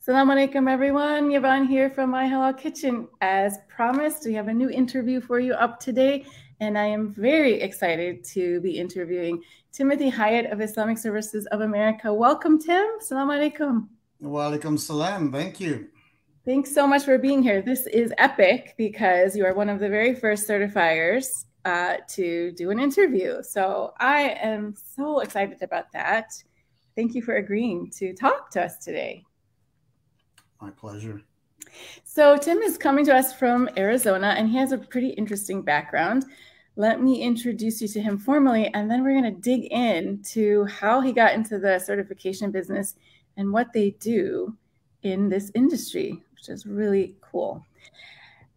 Assalamu alaikum, everyone. Yvonne here from My Halal Kitchen. As promised, we have a new interview for you up today, and I am very excited to be interviewing Timothy Hyatt of Islamic Services of America. Welcome, Tim. Assalamu alaikum. Wa alaikum salam. Thank you. Thanks so much for being here. This is epic because you are one of the very first certifiers uh, to do an interview. So I am so excited about that. Thank you for agreeing to talk to us today. My pleasure. So, Tim is coming to us from Arizona and he has a pretty interesting background. Let me introduce you to him formally, and then we're going to dig in to how he got into the certification business and what they do in this industry, which is really cool.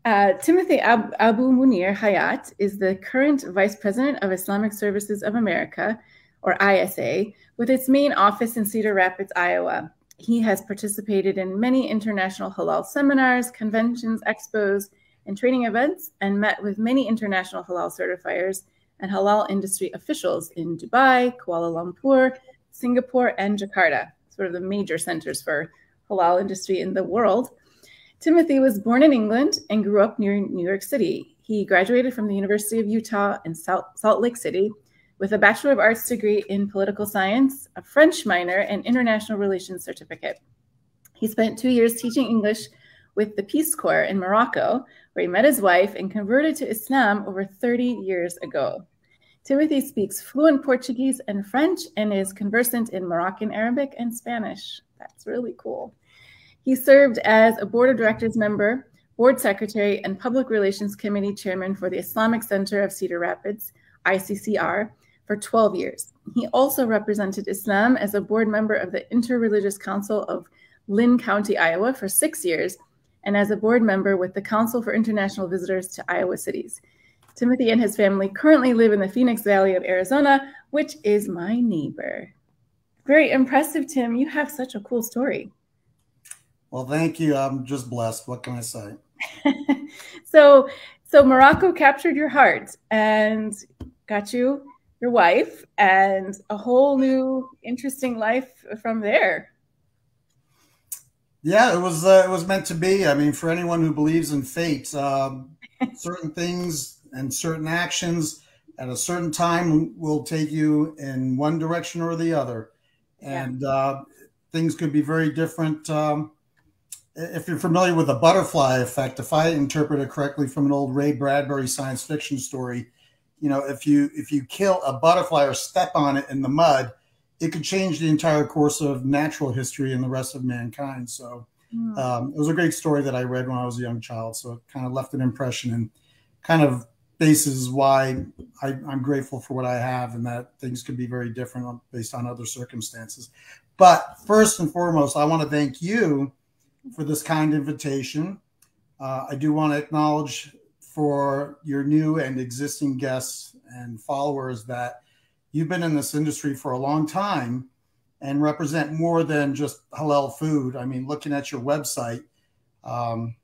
Uh, Timothy Ab- Abu Munir Hayat is the current Vice President of Islamic Services of America, or ISA, with its main office in Cedar Rapids, Iowa. He has participated in many international halal seminars, conventions, expos, and training events, and met with many international halal certifiers and halal industry officials in Dubai, Kuala Lumpur, Singapore, and Jakarta, sort of the major centers for halal industry in the world. Timothy was born in England and grew up near New York City. He graduated from the University of Utah in Salt, Lake City with a Bachelor of Arts degree in political science, a French minor, and international relations certificate. He spent two years teaching English with the Peace Corps in Morocco, where he met his wife and converted to Islam over 30 years ago. Timothy speaks fluent Portuguese and French and is conversant in Moroccan Arabic and Spanish. That's really cool. He served as a board of directors member, board secretary, and public relations committee chairman for the Islamic Center of Cedar Rapids, ICCR, for 12 years. He also represented Islam as a board member of the Interreligious Council of Linn County, Iowa, for six years, and as a board member with the Council for International Visitors to Iowa Cities. Timothy and his family currently live in the Phoenix Valley of Arizona, which is my neighbor. Very impressive, Tim. You have such a cool story. Well, thank you. I'm just blessed. What can I say? so, so Morocco captured your heart and got you your wife and a whole new interesting life from there. Yeah, it was uh, it was meant to be. I mean, for anyone who believes in fate, um, certain things and certain actions at a certain time will take you in one direction or the other, and yeah. uh, things could be very different. Um, if you're familiar with the butterfly effect, if I interpret it correctly from an old Ray Bradbury science fiction story, you know, if you if you kill a butterfly or step on it in the mud, it could change the entire course of natural history and the rest of mankind. So mm. um, it was a great story that I read when I was a young child. So it kind of left an impression and kind of bases why I, am grateful for what I have and that things could be very different based on other circumstances. But first and foremost, I want to thank you for this kind invitation. Uh, I do want to acknowledge for your new and existing guests and followers that you've been in this industry for a long time and represent more than just halal food. I mean, looking at your website um,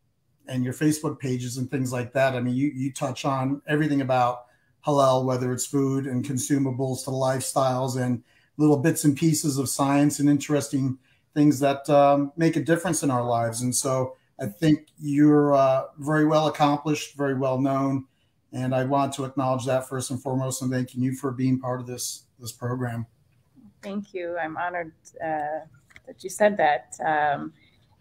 and your Facebook pages and things like that, I mean, you, you touch on everything about halal, whether it's food and consumables to lifestyles and little bits and pieces of science and interesting things that um, make a difference in our lives. And so I think you're uh, very well accomplished, very well known, and I want to acknowledge that first and foremost, and thanking you for being part of this this program. Thank you. I'm honored uh, that you said that. Um,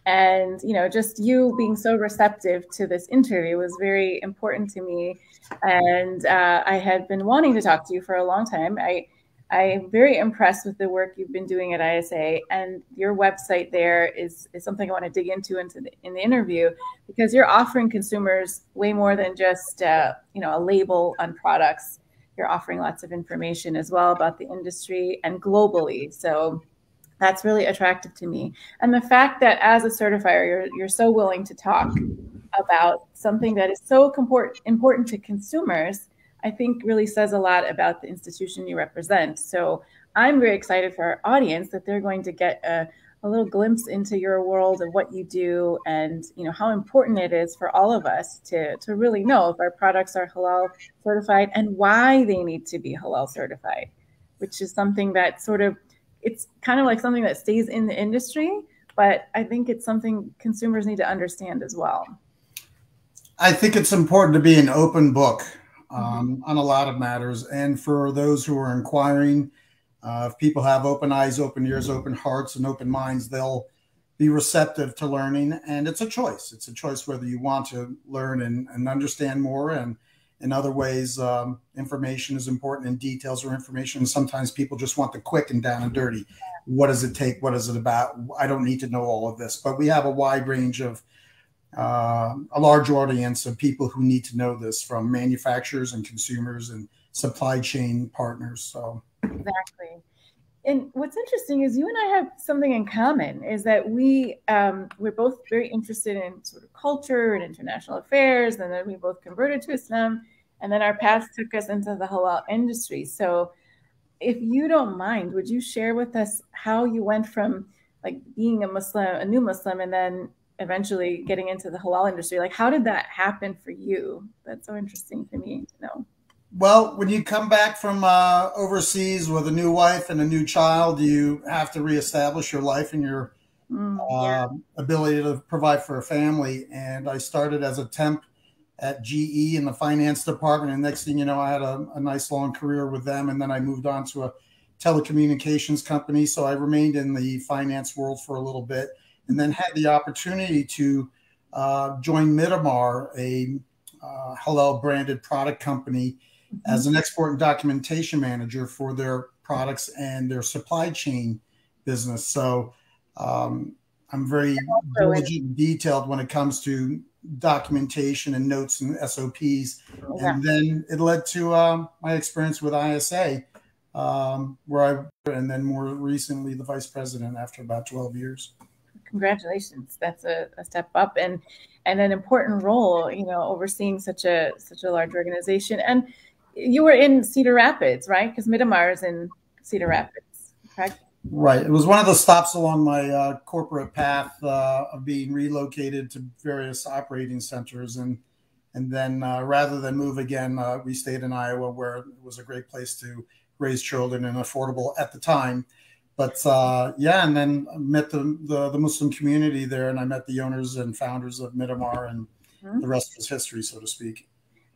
and you know, just you being so receptive to this interview was very important to me. And uh, I had been wanting to talk to you for a long time. I I'm very impressed with the work you've been doing at ISA, and your website there is, is something I want to dig into into the, in the interview because you're offering consumers way more than just uh, you know a label on products. You're offering lots of information as well about the industry and globally. So that's really attractive to me. And the fact that as a certifier, you're you're so willing to talk about something that is so important to consumers I think really says a lot about the institution you represent. So I'm very excited for our audience that they're going to get a, a little glimpse into your world of what you do and you know how important it is for all of us to, to really know if our products are halal certified and why they need to be halal certified, which is something that sort of it's kind of like something that stays in the industry, but I think it's something consumers need to understand as well. I think it's important to be an open book um, mm-hmm. on a lot of matters. And for those who are inquiring, uh, if people have open eyes, open ears, open hearts, and open minds, they'll be receptive to learning. And it's a choice. It's a choice whether you want to learn and, and understand more. And in other ways, um, information is important and details are information. Sometimes people just want the quick and down and dirty. What does it take? What is it about? I don't need to know all of this. But we have a wide range of uh, a large audience of people who need to know this from manufacturers and consumers and supply chain partners. So exactly. And what's interesting is you and I have something in common is that we um, we're both very interested in sort of culture and international affairs, and then we both converted to Islam, and then our paths took us into the halal industry. So, if you don't mind, would you share with us how you went from like being a Muslim, a new Muslim, and then eventually getting into the halal industry. Like, how did that happen for you? That's so interesting to me to know. Well, when you come back from uh, overseas with a new wife and a new child, you have to reestablish your life and your mm, yeah. uh, ability to provide for a family. And I started as a temp at GE in the finance department. And next thing you know, I had a, a nice long career with them. And then I moved on to a telecommunications company. So I remained in the finance world for a little bit and then had the opportunity to uh, join Midamar, a uh, halal branded product company, mm-hmm. as an export and documentation manager for their products and their supply chain business. So um, I'm very diligent and detailed when it comes to documentation and notes and SOPs. Yeah. And then it led to um, my experience with ISA, um, where I, and then more recently, the vice president after about 12 years congratulations. That's a, a, step up and and an important role you know overseeing such a such a large organization. And you were in cedar rapids right? Because midamar is in cedar rapids correct? Right. It was one of the stops along my uh, corporate path uh, of being relocated to various operating centers. And and then uh, rather than move again uh, we stayed in iowa where it was a great place to raise children and affordable at the time but uh, yeah, and then met the, the, the Muslim community there, and I met the owners and founders of Midamar, and mm-hmm. the rest is history, so to speak.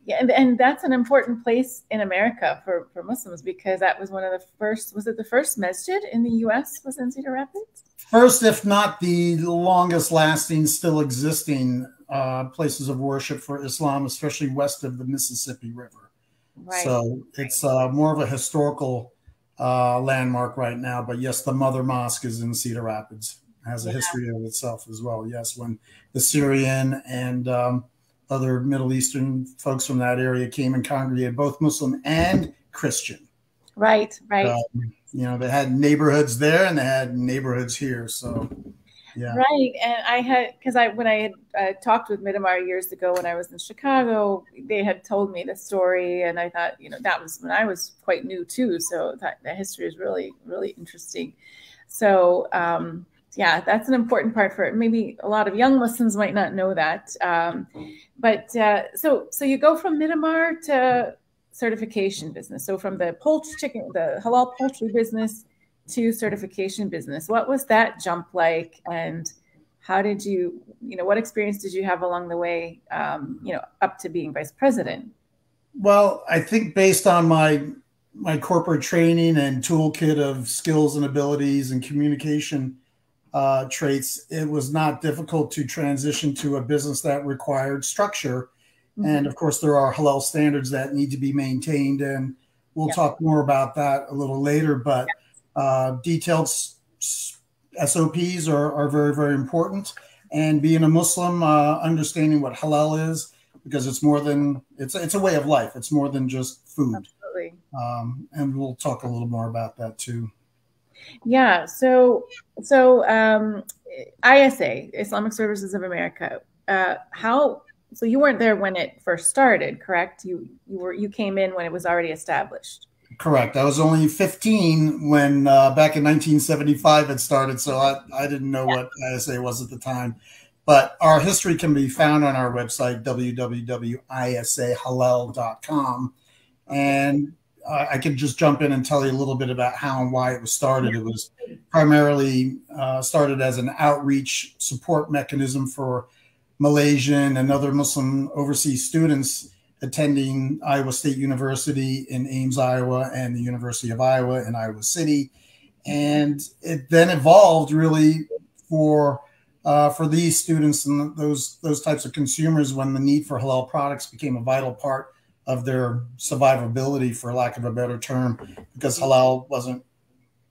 Yeah, and, and that's an important place in America for, for Muslims because that was one of the first. Was it the first masjid in the U.S. was in Cedar Rapids? First, if not the longest lasting, still existing uh, places of worship for Islam, especially west of the Mississippi River. Right. So it's uh, more of a historical uh, landmark right now. But yes, the Mother Mosque is in Cedar Rapids. It has a yeah. history of itself as well. Yes, when the Syrian and um, other Middle Eastern folks from that area came and congregated, both Muslim and Christian. Right, right. Um, you know, they had neighborhoods there and they had neighborhoods here. So yeah. Right. And I had, because I, when I had uh, talked with Midamar years ago when I was in Chicago, they had told me the story. And I thought, you know, that was when I was quite new too. So that, that history is really, really interesting. So, um, yeah, that's an important part for it. Maybe a lot of young listeners might not know that. Um, but uh, so, so you go from Midamar to certification business. So from the poultry chicken, the halal poultry business to certification business. What was that jump like? And how did you, you know, what experience did you have along the way, um, you know, up to being vice president? Well, I think based on my my corporate training and toolkit of skills and abilities and communication uh, traits, it was not difficult to transition to a business that required structure. Mm-hmm. And of course, there are halal standards that need to be maintained, and we'll yeah. talk more about that a little later. But yeah uh, detailed SOPs are, are very, very important. And being a Muslim, uh, understanding what halal is, because it's more than it's it's a way of life. It's more than just food. Absolutely. Um, and we'll talk a little more about that too. Yeah. So so um, ISA, Islamic Services of America. Uh, how? So you weren't there when it first started, correct? You you were you came in when it was already established. Correct. I was only 15 when uh, back in 1975 it started, so I, I didn't know what ISA was at the time. But our history can be found on our website, www.isahalal.com. And I can just jump in and tell you a little bit about how and why it was started. It was primarily uh, started as an outreach support mechanism for Malaysian and other Muslim overseas students attending Iowa State University in Ames, Iowa, and the University of Iowa in Iowa City. And it then evolved really for uh, for these students and those those types of consumers when the need for halal products became a vital part of their survivability, for lack of a better term, because halal wasn't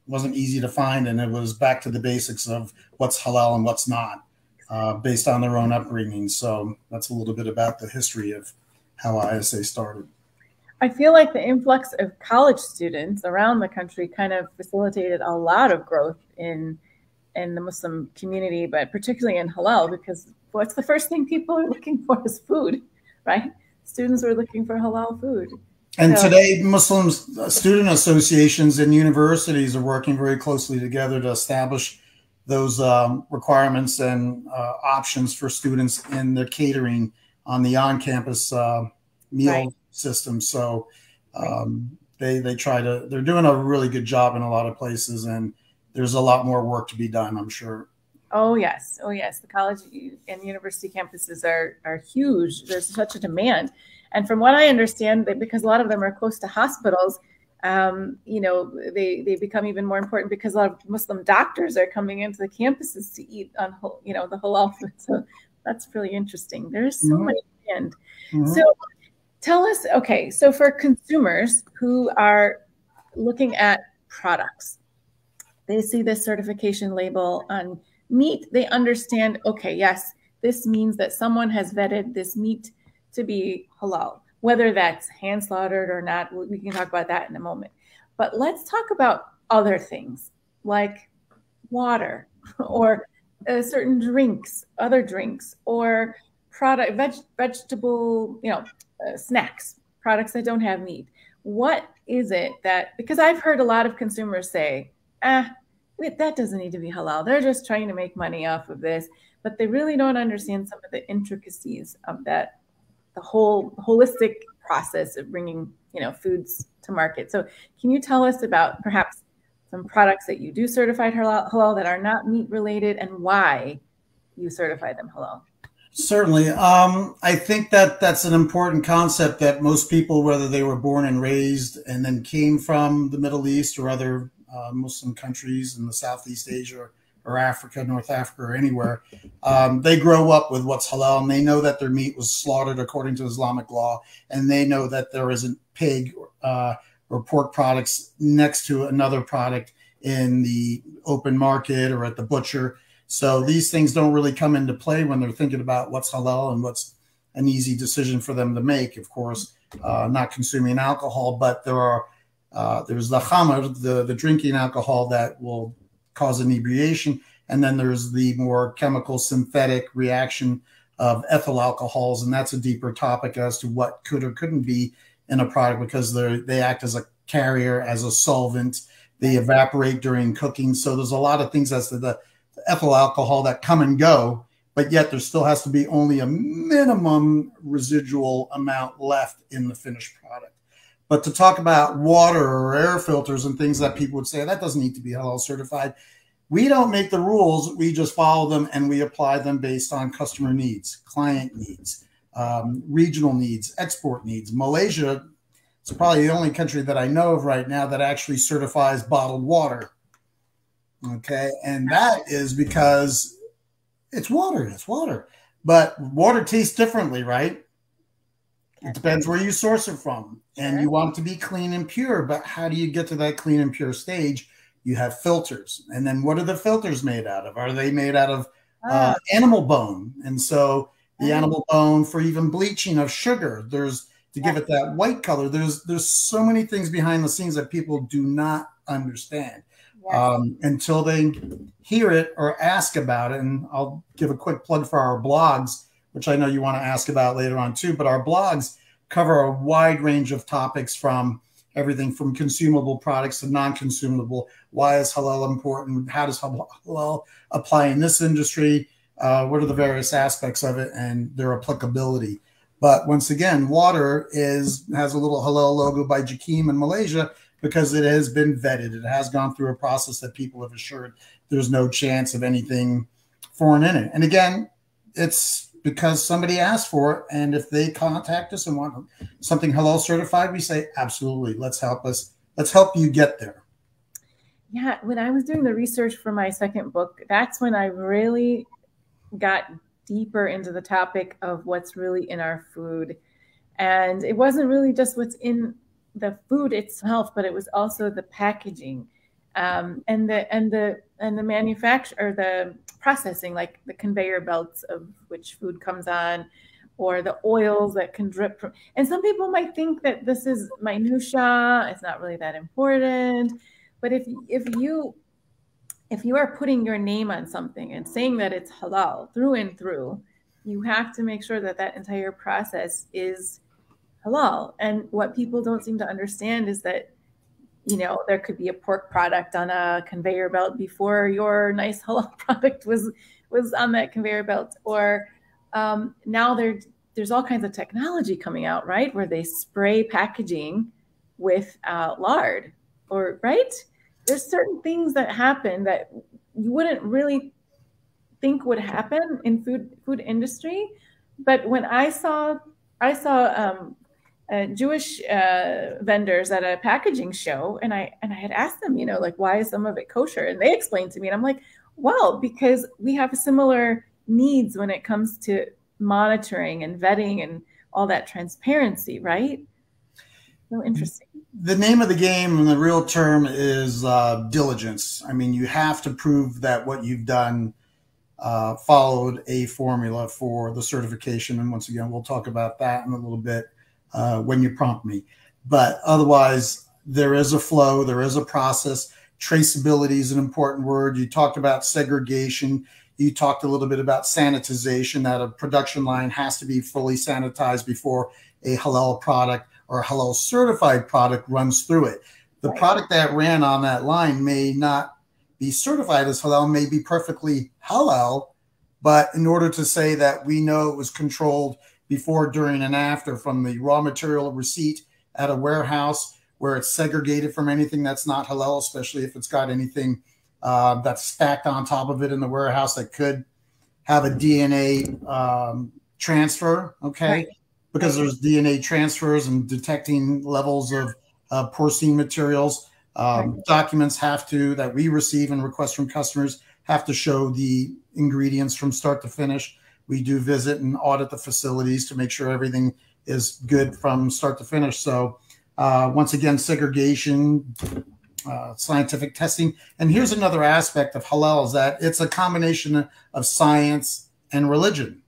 wasn't easy to find, and it was back to the basics of what's halal and what's not, uh, based on their own upbringing. So that's a little bit about the history of how ISA started. I feel like the influx of college students around the country kind of facilitated a lot of growth in in the Muslim community, but particularly in halal, because what's the first thing people are looking for is food, right? Students are looking for halal food. And so, today, Muslim student associations and universities are working very closely together to establish those um, requirements and uh, options for students in their catering on the on-campus uh, meal right. system. So um, they they try to they're doing a really good job in a lot of places, and there's a lot more work to be done, I'm sure. Oh yes, oh yes. The college and university campuses are are huge. There's such a demand, and from what I understand, that because a lot of them are close to hospitals, um, you know, they they become even more important because a lot of Muslim doctors are coming into the campuses to eat on you know the halal food. So that's really interesting. There's so mm-hmm. much demand. Mm-hmm. So tell us, okay, so for consumers who are looking at products they see this certification label on meat, they understand, okay, yes, this means that someone has vetted this meat to be halal, whether that's hand slaughtered or not. We can talk about that in a moment. But let's talk about other things like water or uh, certain drinks, other drinks, or product, veg, vegetable, you know, uh, snacks, products that don't have meat. What is it that, because I've heard a lot of consumers say, ah, that doesn't need to be halal. They're just trying to make money off of this, but they really don't understand some of the intricacies of that, the whole holistic process of bringing, you know, foods to market. So, can you tell us about perhaps some products that you do certified halal, that are not meat related and why you certify them halal? Certainly. Um, I think that that's an important concept that most people, whether they were born and raised and then came from the Middle East or other uh, Muslim countries in the Southeast Asia or Africa, North Africa, or anywhere, um, they grow up with what's halal and they know that their meat was slaughtered according to Islamic law, and they know that there isn't pig uh, or pork products next to another product in the open market or at the butcher. So these things don't really come into play when they're thinking about what's halal and what's an easy decision for them to make. Of course, uh, not consuming alcohol, but there are uh, there's the khamr, the, the drinking alcohol that will cause inebriation. And then there's the more chemical synthetic reaction of ethyl alcohols. And that's a deeper topic as to what could or couldn't be in a product because they they act as a carrier, as a solvent. They evaporate during cooking. So there's a lot of things as to the ethyl alcohol that come and go, but yet there still has to be only a minimum residual amount left in the finished product. But to talk about water or air filters and things that people would say that doesn't need to be halal certified, we don't make the rules. We just follow them and we apply them based on customer needs, client needs, um, regional needs, export needs. Malaysia is probably the only country that I know of right now that actually certifies bottled water. Okay, and that is because it's water. It's water, but water tastes differently, right? It depends where you source it from. And you want it to be clean and pure. But how do you get to that clean and pure stage? You have filters. And then what are the filters made out of? Are they made out of uh, ah. animal bone? And so the mm. animal bone for even bleaching of sugar, there's to give it that white color. There's there's so many things behind the scenes that people do not understand um, until they hear it or ask about it. And I'll give a quick plug for our blogs which I know you want to ask about later on too. But our blogs cover a wide range of topics from everything from consumable products to non-consumable. Why is halal important? How does halal apply in this industry? Uh, what are the various aspects of it and their applicability? But once again, water is has a little halal logo by Jakim in Malaysia because it has been vetted. It has gone through a process that people have assured there's no chance of anything foreign in it. And again, it's because somebody asked for it. And if they contact us and want something halal certified, we say, absolutely, let's help us. Let's help you get there. Yeah. When I was doing the research for my second book, that's when I really got deeper into the topic of what's really in our food. And it wasn't really just what's in the food itself, but it was also the packaging um, and the and the and the manufacture or the processing, like the conveyor belts of which food comes on, or the oils that can drip from. And some people might think that this is minutia; it's not really that important. But if if you if you are putting your name on something and saying that it's halal through and through, you have to make sure that that entire process is halal. And what people don't seem to understand is that, you know, there could be a pork product on a conveyor belt before your nice halal product was was on that conveyor belt. Or um, now there there's all kinds of technology coming out, right, where they spray packaging with uh, lard, or right there's certain things that happen that you wouldn't really think would happen in food food industry. But when i saw i saw um, uh, jewish uh, vendors at a packaging show and i and i had asked them you know like why is some of it kosher? And they explained to me and i'm like well because we have similar needs when it comes to monitoring and vetting and all that transparency right? So interesting the name of the game and the real term is uh, diligence. I mean, you have to prove that what you've done uh, followed a formula for the certification. And once again, we'll talk about that in a little bit uh, when you prompt me. But otherwise, there is a flow, there is a process. Traceability is an important word. You talked about segregation. You talked a little bit about sanitization, that a production line has to be fully sanitized before a halal product or halal certified product runs through it. The right. product that ran on that line may not be certified as halal, may be perfectly halal, but in order to say that we know it was controlled before, during, and after from the raw material receipt at a warehouse where it's segregated from anything that's not halal, especially if it's got anything uh, that's stacked on top of it in the warehouse that could have a DNA um, transfer. Okay. Right because there's DNA transfers and detecting levels of uh, porcine materials. Um, documents have to that we receive and request from customers have to show the ingredients from start to finish. We do visit and audit the facilities to make sure everything is good from start to finish. So, uh, once again, segregation, uh, scientific testing, and here's another aspect of halal is that it's a combination of science and religion.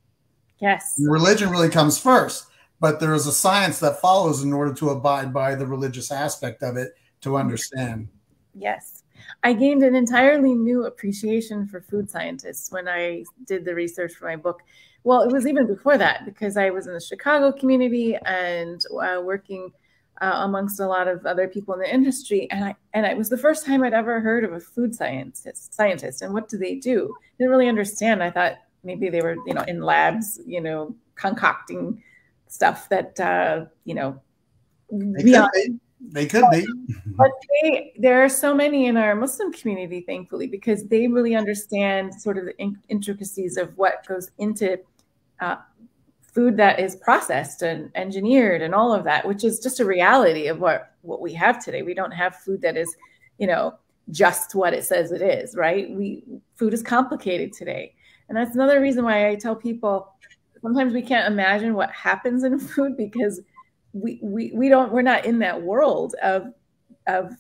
Yes, religion really comes first but there is a science that follows in order to abide by the religious aspect of it to understand. Yes. I gained an entirely new appreciation for food scientists when I did the research for my book. Well, it was even before that because I was in the Chicago community and uh, working uh, amongst a lot of other people in the industry, and I and it was the first time I'd ever heard of a food scientist. Scientist, and what do they do? Didn't really understand. I thought maybe they were, you know, in labs, you know, concocting stuff that uh, you know they could be. They could be. but they, there are so many in our Muslim community, thankfully, because they really understand sort of the in- intricacies of what goes into uh, food that is processed and engineered and all of that, which is just a reality of what what we have today. We don't have food that is, you know, just what it says it is, right? We food is complicated today. And that's another reason why I tell people sometimes we can't imagine what happens in food because we, we we don't we're not in that world of of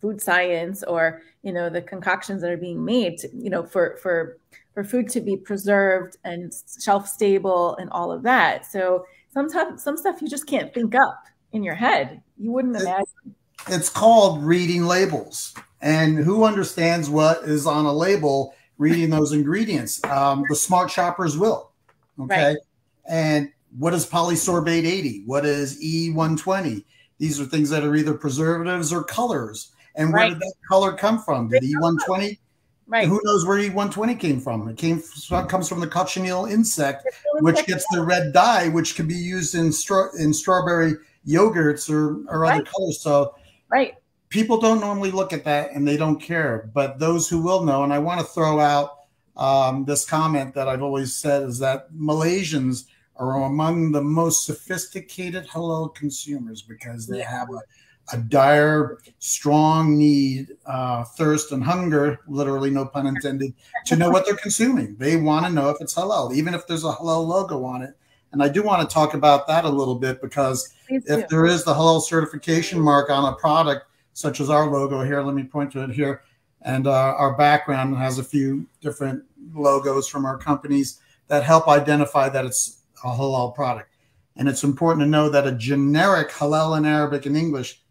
food science or you know the concoctions that are being made to, you know for for for food to be preserved and shelf stable and all of that. So sometimes some stuff you just can't think up in your head. You wouldn't imagine. it's called reading labels. And who understands what is on a label reading those ingredients? Um, the smart shoppers will Okay. Right. And what is polysorbate 80? What is E120? These are things that are either preservatives or colors. And where right. did that color come from? Did E120 Right. Who knows where E120 came from? It came comes from the cochineal insect, which gets the red dye, which can be used in straw in strawberry yogurts or, or right. other colors. So right. people don't normally look at that and they don't care. But those who will know, and I want to throw out um, this comment that I've always said is that Malaysians are among the most sophisticated halal consumers because they have a a dire, strong need, uh, thirst, and hunger, literally, no pun intended, to know what they're consuming. They want to know if it's halal, even if there's a halal logo on it. And I do want to talk about that a little bit because if there is the halal certification mark on a product, such as our logo here, let me point to it here, and uh, our background has a few different logos from our companies that help identify that it's a halal product. And it's important to know that a generic halal in Arabic and English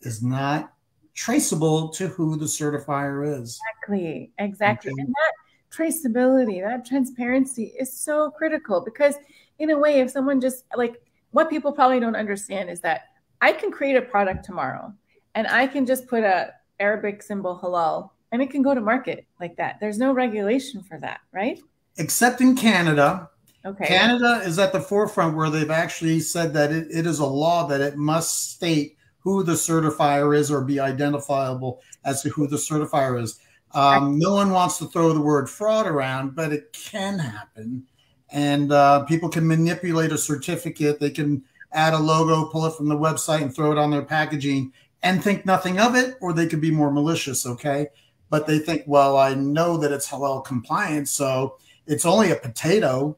is not traceable to who the certifier is. Exactly, exactly. Okay. And that traceability, that transparency is so critical because, in a way, if someone just like what people probably don't understand is that I can create a product tomorrow and I can just put a Arabic symbol halal and it can go to market like that. There's no regulation for that, right? Except in Canada. Okay. Canada is at the forefront where they've actually said that it, it is a law that it must state who the certifier is or be identifiable as to who the certifier is. Um, no one wants to throw the word fraud around, but it can happen. And uh, people can manipulate a certificate. They can add a logo, pull it from the website, and throw it on their packaging and think nothing of it, or they could be more malicious, okay? But they think, well, I know that it's halal compliant, so it's only a potato,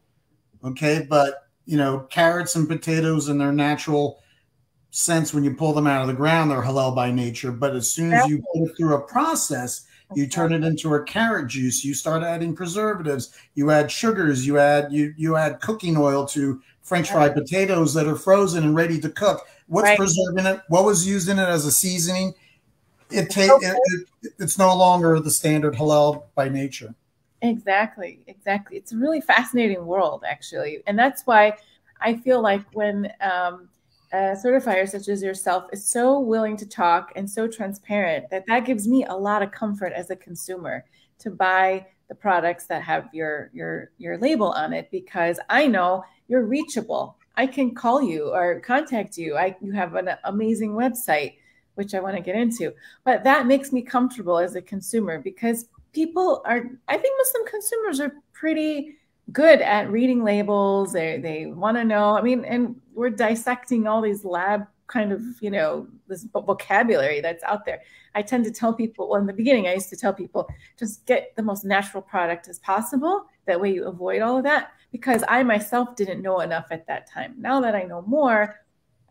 okay? But, you know, carrots and potatoes in their natural sense when you pull them out of the ground they're halal by nature. But as soon as you go through a process you turn it into a carrot juice. You start adding preservatives. You add sugars. You add you you add cooking oil to french fried potatoes that are frozen and ready to cook. What's right. preserving it? What was used in it as a seasoning it, ta- okay. it, it it's no longer the standard halal by nature exactly exactly it's a really fascinating world actually and that's why i feel like when um, a certifier such as yourself is so willing to talk and so transparent that that gives me a lot of comfort as a consumer to buy the products that have your your your label on it because I know you're reachable. I can call you or contact you. I you have an amazing website which I want to get into. But that makes me comfortable as a consumer because people are I think Muslim consumers are pretty good at reading labels. They they want to know. I mean, and we're dissecting all these lab kind of you know this vocabulary that's out there. I tend to tell people. Well, in the beginning, I used to tell people just get the most natural product as possible. That way, you avoid all of that. Because I myself didn't know enough at that time. Now that I know more,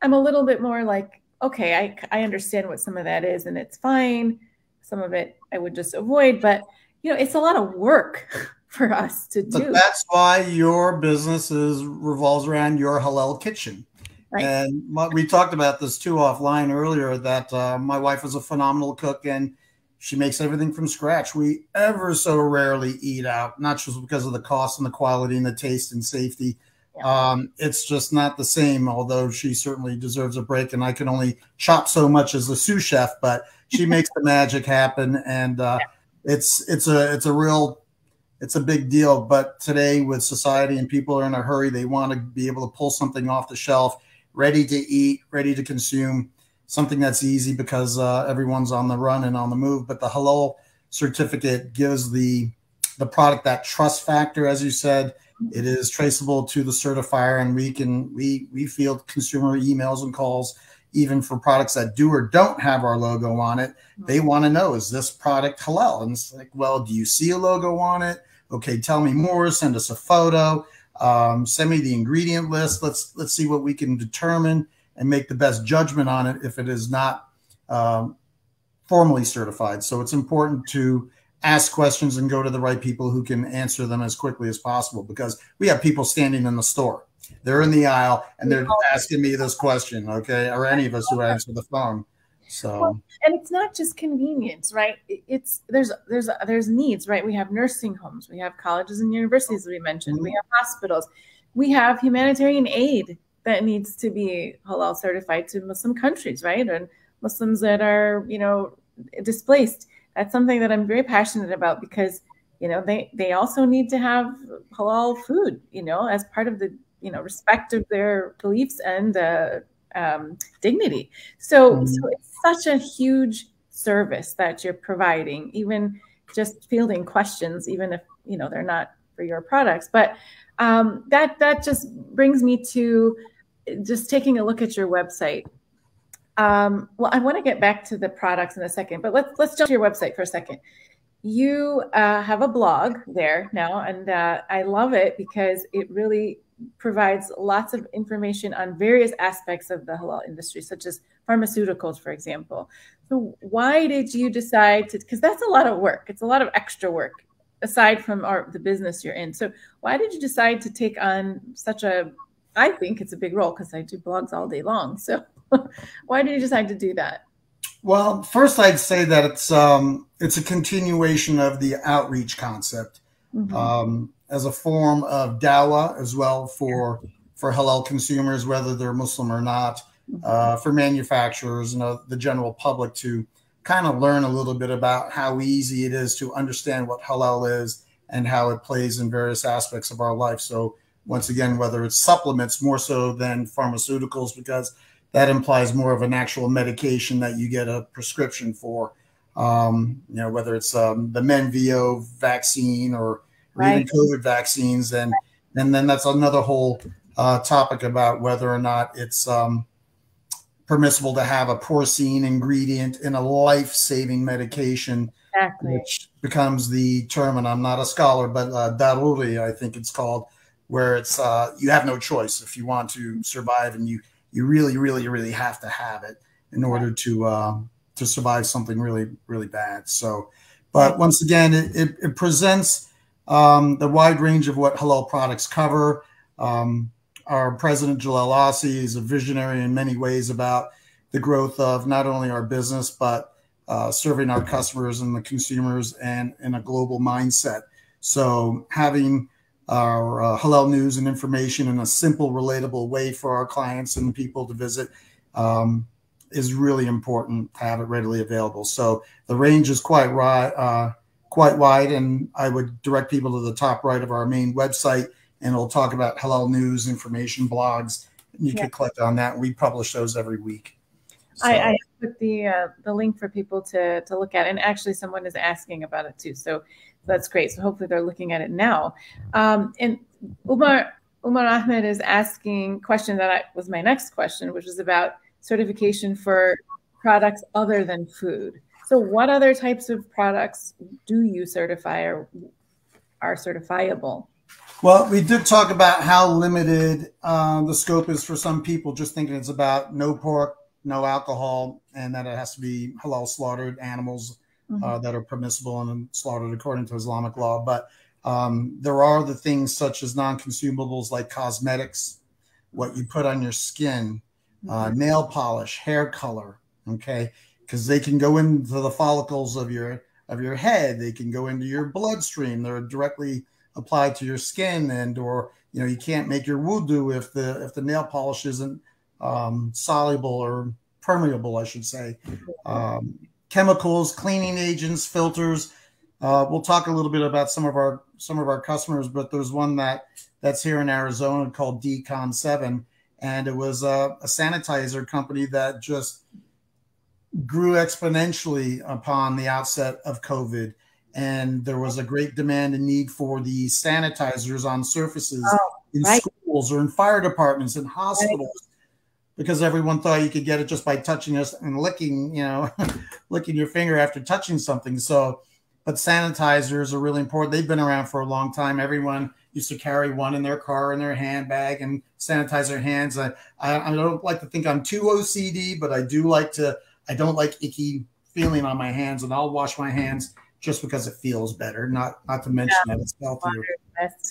I'm a little bit more like, okay, I I understand what some of that is, and it's fine. Some of it I would just avoid, but you know, it's a lot of work for us to do. But that's why your business is revolves around your halal kitchen. Right. And we talked about this too offline earlier that uh, my wife is a phenomenal cook and she makes everything from scratch. We ever so rarely eat out, not just because of the cost and the quality and the taste and safety. Um, it's just not the same, although she certainly deserves a break. And I can only chop so much as a sous chef, but she makes the magic happen. And uh, yeah. it's it's a it's a real it's a big deal. But today, with society and people are in a hurry, they want to be able to pull something off the shelf, ready to eat, ready to consume, something that's easy because uh, everyone's on the run and on the move. But the halal certificate gives the the product that trust factor, as you said. It is traceable to the certifier, and we can we we field consumer emails and calls even for products that do or don't have our logo on it. They want to know is this product halal? And it's like, well, do you see a logo on it? okay, tell me more, send us a photo, um, send me the ingredient list. Let's let's see what we can determine and make the best judgment on it if it is not um, formally certified. So it's important to ask questions and go to the right people who can answer them as quickly as possible because we have people standing in the store. They're in the aisle and they're asking me this question, okay, or any of us who answer the phone. So well, and it's not just convenience, right? It's there's there's there's needs, right? We have nursing homes, we have colleges and universities, we mentioned, mm-hmm. we have hospitals, we have humanitarian aid that needs to be halal certified to Muslim countries, right? And Muslims that are you know displaced. That's something that I'm very passionate about because you know they they also need to have halal food you know as part of the you know respect of their beliefs and uh, um, dignity. So mm-hmm. so it's such a huge service that you're providing even just fielding questions even if you know they're not for your products. But um, that that just brings me to just taking a look at your website um, well i want to get back to the products in a second but let's let's jump to your website for a second you uh, have a blog there now, and uh, I love it because it really provides lots of information on various aspects of the halal industry, such as pharmaceuticals, for example. So, why did you decide to? Because that's a lot of work. It's a lot of extra work aside from our, the business you're in. So, why did you decide to take on such a? I think it's a big role because I do blogs all day long. So, why did you decide to do that? Well, first I'd say that it's um, it's a continuation of the outreach concept mm-hmm. um, as a form of dawah as well for for halal consumers, whether they're Muslim or not, mm-hmm. uh, for manufacturers and uh, the general public to kind of learn a little bit about how easy it is to understand what halal is and how it plays in various aspects of our life. So once again, whether it's supplements more so than pharmaceuticals, because that implies more of an actual medication that you get a prescription for. Um, you know, whether it's um, the Menveo vaccine or, right. even COVID vaccines, and and then that's another whole uh, topic about whether or not it's um, permissible to have a porcine ingredient in a life-saving medication, exactly. which becomes the term. And I'm not a scholar, but uh, daruri, I think it's called, where it's uh, you have no choice if you want to survive, and you you really, really, really have to have it in order to uh, to survive something really, really bad. So, but once again, it, it, it presents um, the wide range of what halal products cover. Um, our president Jalel Aossey is a visionary in many ways about the growth of not only our business but uh, serving our customers and the consumers and in a global mindset. So having our uh, halal news and information in a simple, relatable way for our clients and people to visit um, is really important to have it readily available. So the range is quite wide, uh, quite wide, and I would direct people to the top right of our main website, and it'll talk about halal news, information, blogs. And you yeah. can click on that. We publish those every week. So. I, I, put the uh, the link for people to to look at, and actually, someone is asking about it too. So that's great. So hopefully they're looking at it now. Um, and Umar Umar Ahmed is asking question that I, was my next question, which is about certification for products other than food. So what other types of products do you certify or are certifiable? Well, we did talk about how limited uh, the scope is for some people, just thinking it's about no pork, no alcohol, and that it has to be halal slaughtered animals mm-hmm. uh, that are permissible and slaughtered according to Islamic law. But um, there are the things such as non-consumables like cosmetics, what you put on your skin, uh, mm-hmm. nail polish, hair color. Okay, because they can go into the follicles of your of your head. They can go into your bloodstream. They're directly applied to your skin, and or you know you can't make your wudu if the if the nail polish isn't um, soluble or permeable, I should say. Mm-hmm. Um, chemicals, cleaning agents, filters. Uh, we'll talk a little bit about some of our some of our customers, but there's one that that's here in Arizona called Decon Seven, and it was a, a sanitizer company that just grew exponentially upon the outset of COVID, and there was a great demand and need for the sanitizers on surfaces oh, in right. schools or in fire departments and hospitals. Right because everyone thought you could get it just by touching us and licking, you know, licking your finger after touching something. So, but sanitizers are really important. They've been around for a long time. Everyone used to carry one in their car in their handbag and sanitize their hands. I, I, I don't like to think I'm too OCD, but I do like to. I don't like icky feeling on my hands, and I'll wash my hands just because it feels better. Not not to mention yeah, that it's healthier.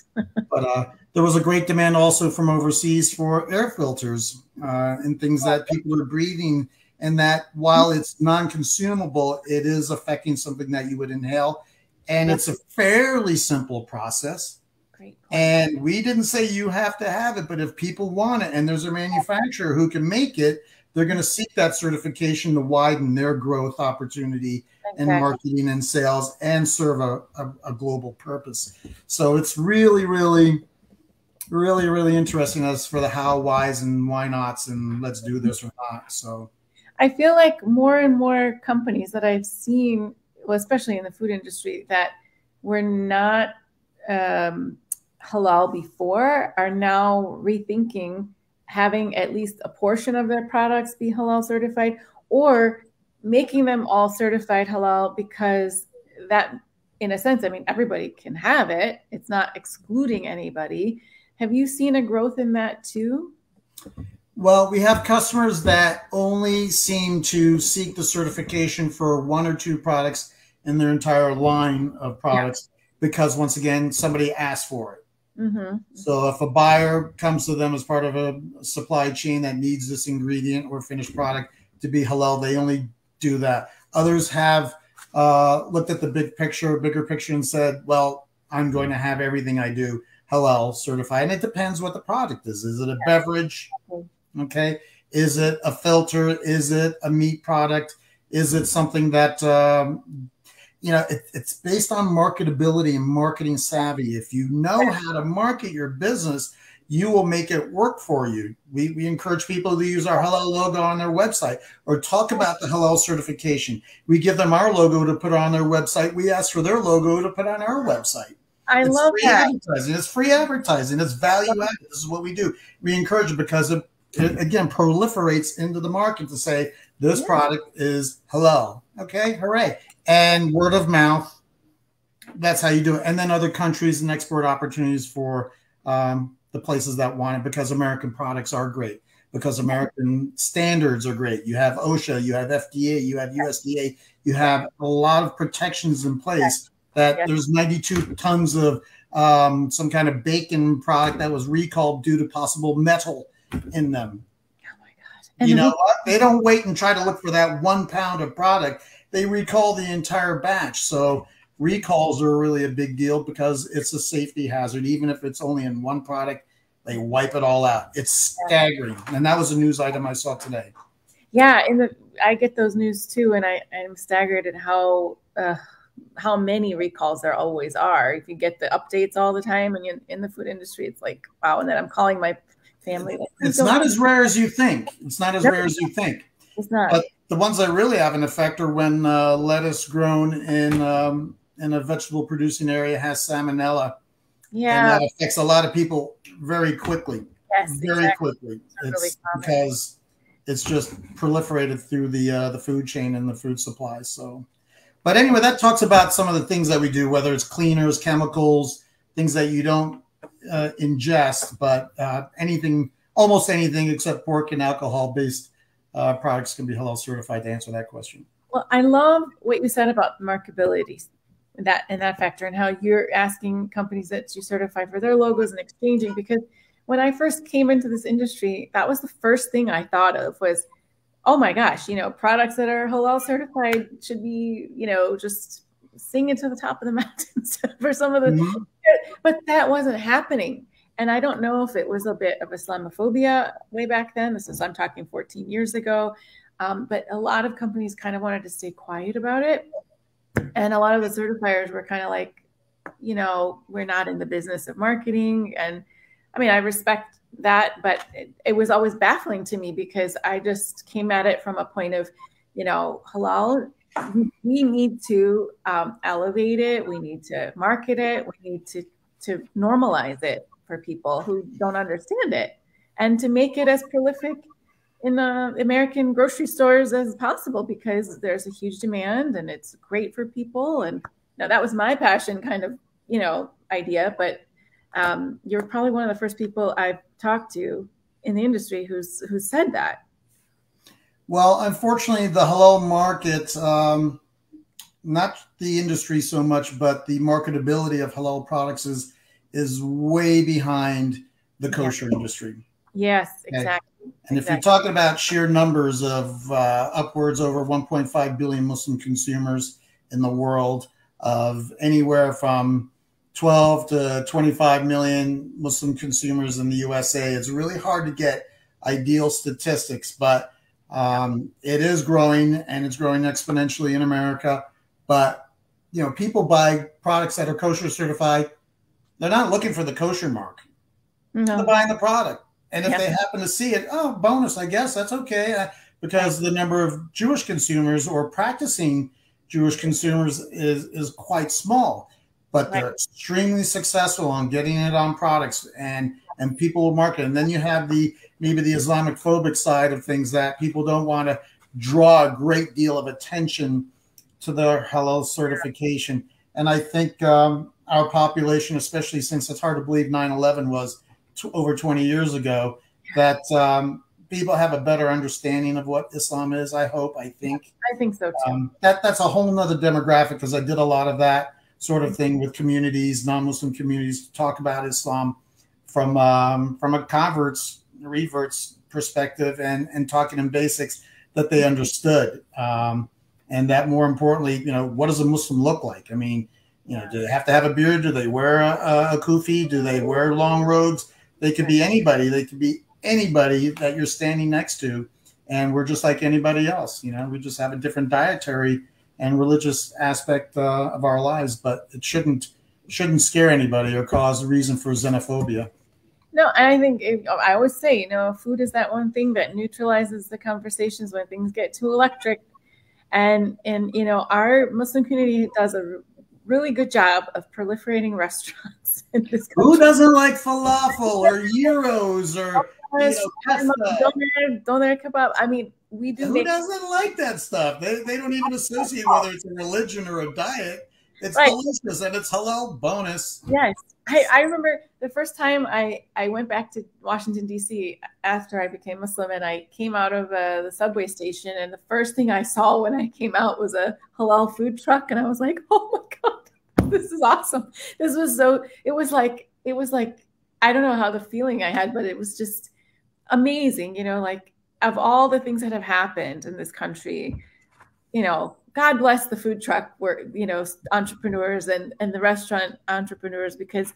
but uh, there was a great demand also from overseas for air filters uh, and things that people are breathing. And that while it's non consumable, it is affecting something that you would inhale. And it's a fairly simple process. Great. And we didn't say you have to have it, but if people want it and there's a manufacturer who can make it, they're going to seek that certification to widen their growth opportunity exactly. and marketing and sales and serve a, a, a, global purpose. So it's really, really, really, really interesting as for the how, whys, and why nots, and let's do this or not. So I feel like more and more companies that I've seen, well, especially in the food industry, that were not um, halal before are now rethinking having at least a portion of their products be halal certified or making them all certified halal because that in a sense i mean everybody can have it. It's not excluding anybody. Have you seen a growth in that too? Well we have customers that only seem to seek the certification for one or two products in their entire line of products yeah. because once again somebody asked for it Mm-hmm. So if a buyer comes to them as part of a supply chain that needs this ingredient or finished product to be halal, they only do that. Others have uh, looked at the big picture, bigger picture, and said, "Well, I'm going to have everything I do halal certified." And it depends what the product is. Is it a beverage? Okay. Is it a filter? Is it a meat product? Is it something that um, you know, it, it's based on marketability and marketing savvy. If you know how to market your business, you will make it work for you. We, we encourage people to use our Halal logo on their website or talk about the Halal certification. We give them our logo to put on their website. We ask for their logo to put on our website. I it's love free that. Advertising. It's free advertising. It's value added. This is what we do. We encourage it because it, it again proliferates into the market to say this yeah. product is halal. Okay, hooray and word of mouth. That's how you do it. And then other countries and export opportunities for um, the places that want it because American products are great, because American standards are great. You have OSHA, you have FDA, you have USDA, you have a lot of protections in place that yes. there's 92 tons of um, some kind of bacon product that was recalled due to possible metal in them. Oh my God. And you know? They don't wait and try to look for that one pound of product they recall the entire batch. So recalls are really a big deal because it's a safety hazard. Even if it's only in one product, they wipe it all out. It's staggering. And that was a news item I saw today. Yeah, in the I get those news too, and I am staggered at how uh, how many recalls there always are. If you get the updates all the time, and in, in the food industry, it's like wow. And then I'm calling my family. It's not as rare as you think. It's not as rare as you think. It's not. But the ones that really have an effect are when uh, lettuce grown in um, in a vegetable producing area has salmonella. Yeah, and that affects a lot of people very quickly. Yes, very exactly. quickly. It's, really because it's just proliferated through the uh, the food chain and the food supply. So, but anyway, that talks about some of the things that we do, whether it's cleaners, chemicals, things that you don't uh, ingest, but uh, anything, almost anything except pork and alcohol based uh, products can be halal certified to answer that question. Well, I love what you said about marketability that and that factor and how you're asking companies that you certify for their logos and exchanging because when I first came into this industry, that was the first thing I thought of was, oh my gosh, you know, products that are halal certified should be, you know, just singing to the top of the mountains for some of the, mm-hmm. but that wasn't happening. And I don't know if it was a bit of Islamophobia way back then. This is, I'm talking 14 years ago. Um, but a lot of companies kind of wanted to stay quiet about it. And a lot of the certifiers were kind of like, you know, we're not in the business of marketing. And I mean, I respect that, but it, it was always baffling to me because I just came at it from a point of, you know, halal we need to um, elevate it we need to market it we need to to normalize it for people who don't understand it and to make it as prolific in the American grocery stores as possible because there's a huge demand and it's great for people. And now that was my passion kind of, you know, idea, but um, you're probably one of the first people I've talked to in the industry who's who said that. Well, unfortunately, the halal market, um, not the industry so much, but the marketability of halal products is is way behind the kosher yeah. industry. Yes, exactly. Okay? And exactly. if you're talking about sheer numbers of uh, upwards over 1.5 billion Muslim consumers in the world, of anywhere from 12 to 25 million Muslim consumers in the USA, it's really hard to get ideal statistics. But Um, it is growing and it's growing exponentially in America. But you know, people buy products that are kosher certified. They're not looking for the kosher mark. No. They're buying the product. And if yeah. they happen to see it, oh, bonus, I guess that's okay. Because the number of Jewish consumers or practicing Jewish consumers is, is quite small, but right. they're extremely successful on getting it on products and and people will market. And then you have the maybe the Islamic phobic side of things that people don't want to draw a great deal of attention to their halal certification. And I think um, our population, especially since it's hard to believe 9/11 was t- over 20 years ago, that um, people have a better understanding of what Islam is. I hope. I think. I think so too. Um, that that's a whole other demographic because I did a lot of that sort of thing with communities, non-Muslim communities, to talk about Islam from um, from a converts, reverts perspective, and and talking in basics that they understood, um, and that more importantly, you know, what does a Muslim look like? I mean, you know, do they have to have a beard? Do they wear a, a kufi? Do they wear long robes? They could be anybody. They could be anybody that you're standing next to, and we're just like anybody else. You know, we just have a different dietary and religious aspect uh, of our lives, but it shouldn't shouldn't scare anybody or cause a reason for xenophobia. No, I think it, I always say, you know, food is that one thing that neutralizes the conversations when things get too electric. And and you know, our Muslim community does a really good job of proliferating restaurants in this country. Who doesn't like falafel or gyros or you know, doner, kebab? I mean, we do. Who doesn't like that stuff? They, they don't even associate whether it's a religion or a diet. It's right. delicious and it's halal bonus. Yes. I, I remember the first time I, I went back to Washington, D.C. after I became Muslim, and I came out of uh, the subway station. And the first thing I saw when I came out was a halal food truck. And I was like, oh my this is awesome. This was so, it was like, it was like, I don't know how the feeling I had, but it was just amazing. You know, like of all the things that have happened in this country, you know, God bless the food truck where you know entrepreneurs and and the restaurant entrepreneurs because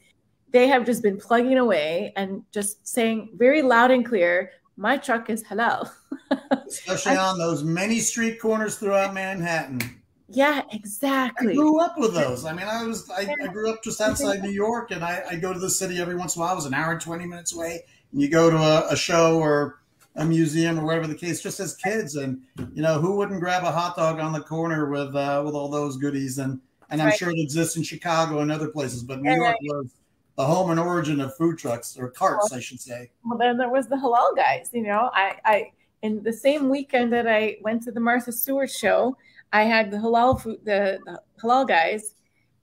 they have just been plugging away and just saying very loud and clear, my truck is halal. Especially on those many street corners throughout Manhattan. Yeah, exactly. I grew up with those. I mean, I was I, I grew up just outside New York, and I, I, go to the city every once in a while. I was an hour and twenty minutes away, and you go to a, a show or a museum or whatever the case, just as kids. And you know, who wouldn't grab a hot dog on the corner with uh, with all those goodies? And and I'm right. sure it exists in Chicago and other places, but New York was the home and origin of food trucks or carts, well, I should say. Well, then there was the halal guys. You know, I I in the same weekend that I went to the Martha Stewart show, I had the halal food, the, the halal guys,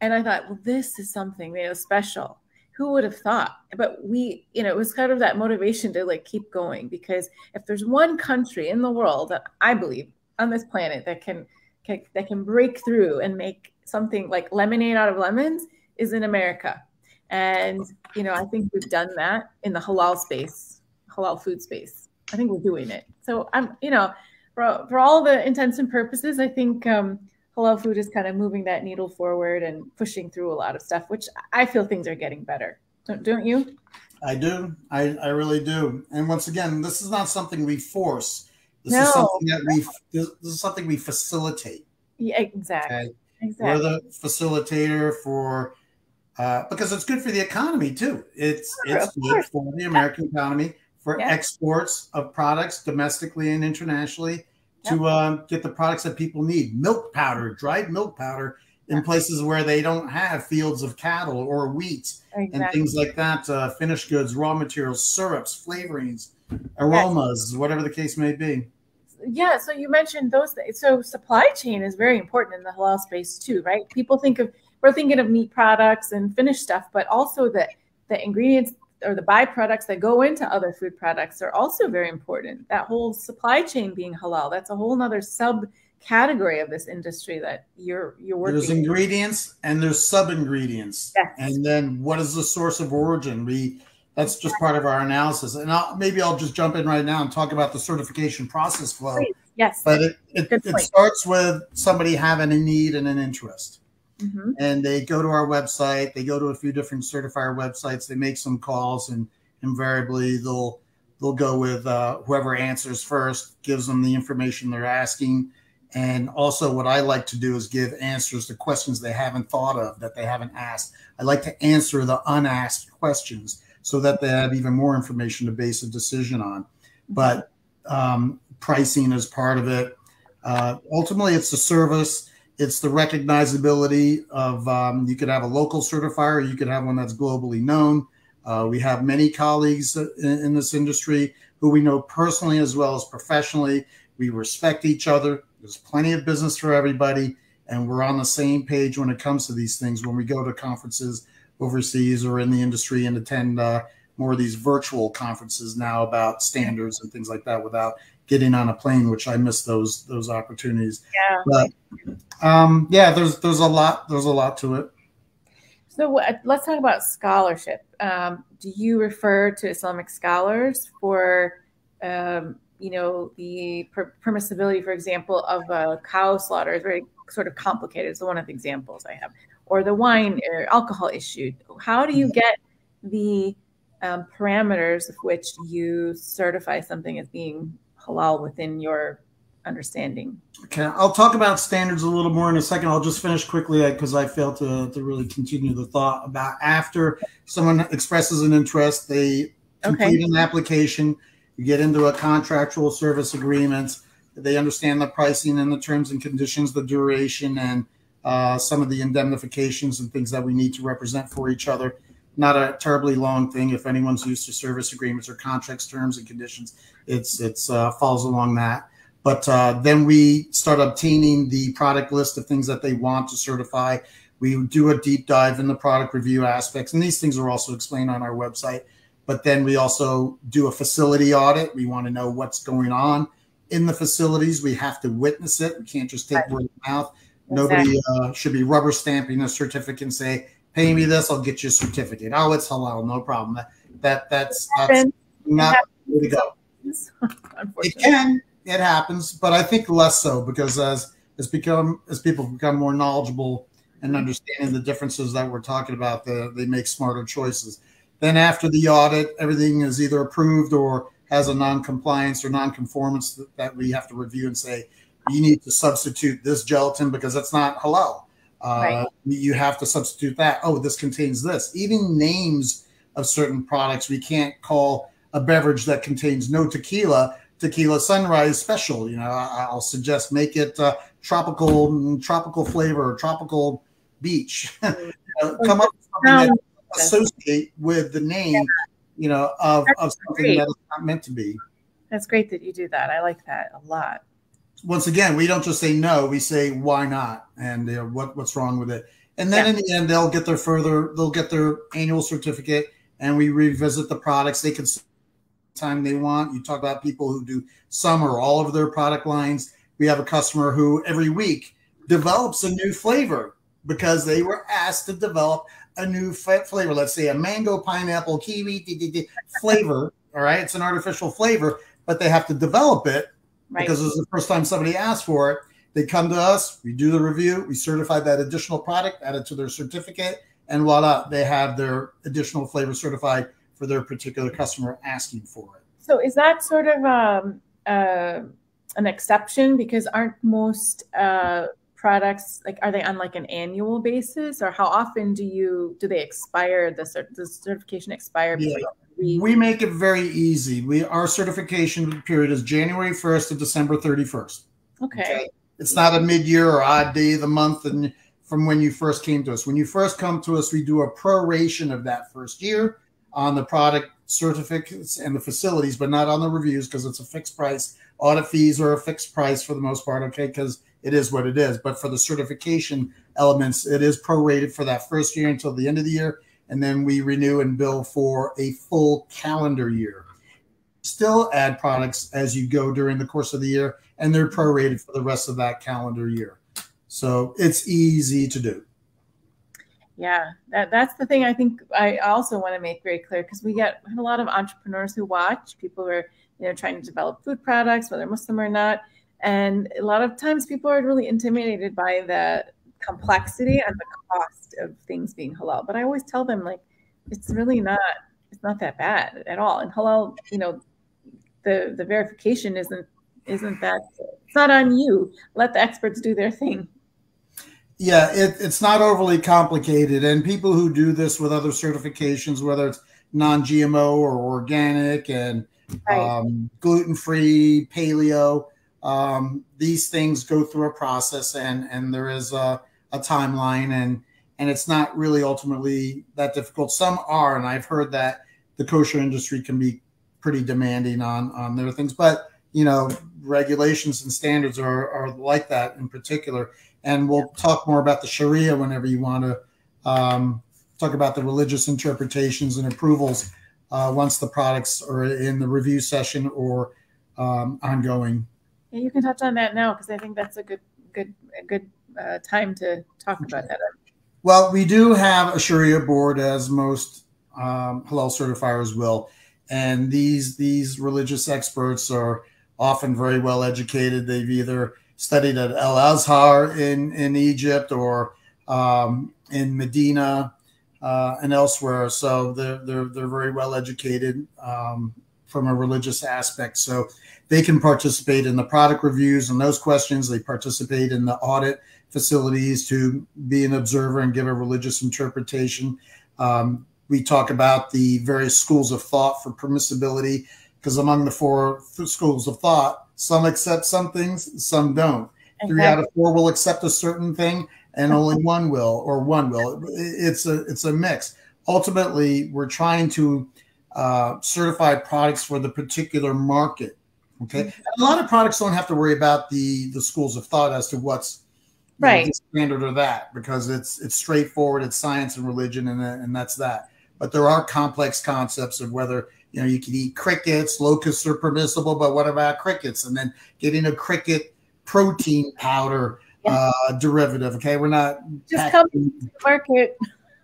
and I thought, well, this is something you know special. Who would have thought? But we you know it was kind of that motivation to like keep going because if there's one country in the world that i believe on this planet that can, can that can break through and make something like lemonade out of lemons is in america. And you know i think we've done that in the halal space halal food space. I think we're doing it. So i'm you know for, for all the intents and purposes i think um, halal food is kind of moving that needle forward and pushing through a lot of stuff, which I feel things are getting better. Don't, don't you? I do. I, I really do. And once again, this is not something we force. This no. is something that we this, is something we facilitate. Yeah, exactly. Okay? exactly. We're the facilitator for uh, because it's good for the economy too. It's sure, it's good for the American economy for yeah. exports of products domestically and internationally to uh, get the products that people need milk powder, dried milk powder in places where they don't have fields of cattle or wheat exactly. and things like that, uh, finished goods, raw materials, syrups, flavorings, aromas, whatever the case may be. Yeah, so you mentioned those things. So supply chain is very important in the halal space too, right? People think of we're thinking of meat products and finished stuff, but also the the ingredients or the byproducts that go into other food products are also very important. That whole supply chain being halal, that's a whole other subcategory of this industry that you're you're working. There's ingredients and there's sub ingredients, yes. and then what is the source of origin? We that's just part of our analysis. And I'll, maybe I'll just jump in right now and talk about the certification process flow. Please. Yes, but it it, it starts with somebody having a need and an interest. Mm-hmm. And they go to our website, they go to a few different certifier websites, they make some calls, and invariably they'll they'll go with uh, whoever answers first, gives them the information they're asking. And also, what I like to do is give answers to questions they haven't thought of that they haven't asked. I like to answer the unasked questions so that they have even more information to base a decision on. But um, pricing is part of it. Uh, ultimately, it's a service, it's the recognizability of um, you could have a local certifier, you could have one that's globally known. Uh, we have many colleagues in, in this industry who we know personally as well as professionally. We respect each other. There's plenty of business for everybody, and we're on the same page when it comes to these things. When we go to conferences overseas or in the industry and attend uh, more of these virtual conferences now about standards and things like that without getting on a plane, which I miss those those opportunities. Yeah. But um, yeah, there's there's a lot there's a lot to it. So let's talk about scholarship. Um, do you refer to Islamic scholars for, um, you know, the per- permissibility, for example, of a cow slaughter is very sort of complicated. So one of the examples I have, or the wine or alcohol issue. How do you mm-hmm. get the um, parameters of which you certify something as being halal within your understanding. Okay, I'll talk about standards a little more in a second. I'll just finish quickly because I failed to, to really continue the thought about after someone expresses an interest, they complete okay. an application, you get into a contractual service agreement, they understand the pricing and the terms and conditions, the duration, and uh, some of the indemnifications and things that we need to represent for each other not a terribly long thing. If anyone's used to service agreements or contracts, terms and conditions, it's it's uh, falls along that. But uh, then we start obtaining the product list of things that they want to certify. We do a deep dive in the product review aspects, and these things are also explained on our website. But then we also do a facility audit. We want to know what's going on in the facilities. We have to witness it. We can't just take right. word of mouth. Exactly. Nobody uh, should be rubber stamping a certificate and say, pay me this, I'll get you a certificate. Oh, it's halal, no problem. That, that that's that's not the way to go. it can, it happens, but I think less so because as as become as people become more knowledgeable and understanding the differences that we're talking about, the, they make smarter choices. Then after the audit, everything is either approved or has a non-compliance or non-conformance that, that we have to review and say you need to substitute this gelatin because it's not halal right. Uh, you have to substitute that. Oh, this contains this. Even names of certain products, we can't call a beverage that contains no tequila tequila sunrise special. You know, I'll suggest make it uh, tropical tropical flavor, tropical beach. you know, come up with something that associate with the name, you know, of, of something great. that is not meant to be. That's great that you do that. I like that a lot once again, we don't just say no; we say why not, and uh, what what's wrong with it. And then yeah. in the end, they'll get their further, they'll get their annual certificate, and we revisit the products. They can time they want. You talk about people who do some or all of their product lines. We have a customer who every week develops a new flavor because they were asked to develop a new flavor. Let's say a mango, pineapple, kiwi flavor. All right, it's an artificial flavor, but they have to develop it right. because it was the first time somebody asked for it. They come to us, we do the review, we certify that additional product, add it to their certificate, and voila, they have their additional flavor certified for their particular customer asking for it. So is that sort of um, uh, an exception because aren't most uh, products like are they on like an annual basis or how often do you do they expire the, cert- the certification expire yeah we make it very easy. We our certification period is January 1st to December 31st. Okay. okay. It's not a mid-year or odd day of the month and from when you first came to us. When you first come to us, we do a proration of that first year on the product certificates and the facilities, but not on the reviews because it's a fixed price. Audit fees are a fixed price for the most part, okay, because it is what it is. But for the certification elements, it is prorated for that first year until the end of the year and then we renew and bill for a full calendar year. Still add products as you go during the course of the year, and they're prorated for the rest of that calendar year. So it's easy to do. Yeah, that, that's the thing I think I also want to make very clear because we get a lot of entrepreneurs who watch people who are you know trying to develop food products, whether Muslim or not, and a lot of times people are really intimidated by the complexity and the cost of things being halal. But I always tell them like it's really not it's not that bad at all. And halal, you know, the the verification isn't isn't that it's not on you. Let the experts do their thing. Yeah, it, it's not overly complicated, and people who do this with other certifications, whether it's non-GMO or organic and right. um, gluten-free, paleo, um, these things go through a process, and and there is a, a timeline, and and it's not really ultimately that difficult. Some are, and I've heard that the kosher industry can be pretty demanding on on their things, but you know regulations and standards are, are like that in particular. And we'll talk more about the Sharia whenever you want to um, talk about the religious interpretations and approvals uh, once the products are in the review session or um, ongoing. You can touch on that now because I think that's a good good a good uh, time to talk about that. Well, we do have a Sharia board, as most um, halal certifiers will, and these these religious experts are often very well educated. They've either studied at Al Azhar in, in Egypt or um, in Medina uh, and elsewhere. So they're, they're, they're very well educated um, from a religious aspect. So they can participate in the product reviews and those questions. They participate in the audit facilities to be an observer and give a religious interpretation. Um, we talk about the various schools of thought for permissibility because among the four schools of thought, some accept some things, some don't. Exactly. Three out of four will accept a certain thing, and only one will, or one will. It's a it's a mix. Ultimately, we're trying to uh, certify products for the particular market. Okay, and a lot of products don't have to worry about the the schools of thought as to what's right know, standard or that because it's it's straightforward. It's science and religion, and and that's that. But there are complex concepts of whether you know, you can eat crickets, locusts are permissible, but what about crickets? And then getting a cricket protein powder yeah. uh, derivative. Okay, we're not just come to the market.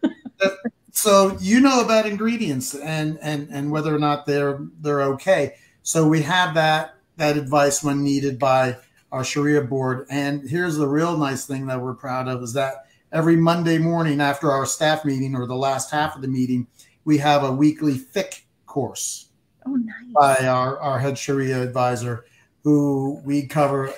so you know about ingredients and and and whether or not they're they're okay. So we have that that advice when needed by our Sharia board. And here's the real nice thing that we're proud of is that every Monday morning after our staff meeting or the last half of the meeting, we have a weekly fiqh course oh, nice. by our, our head Sharia advisor, who we cover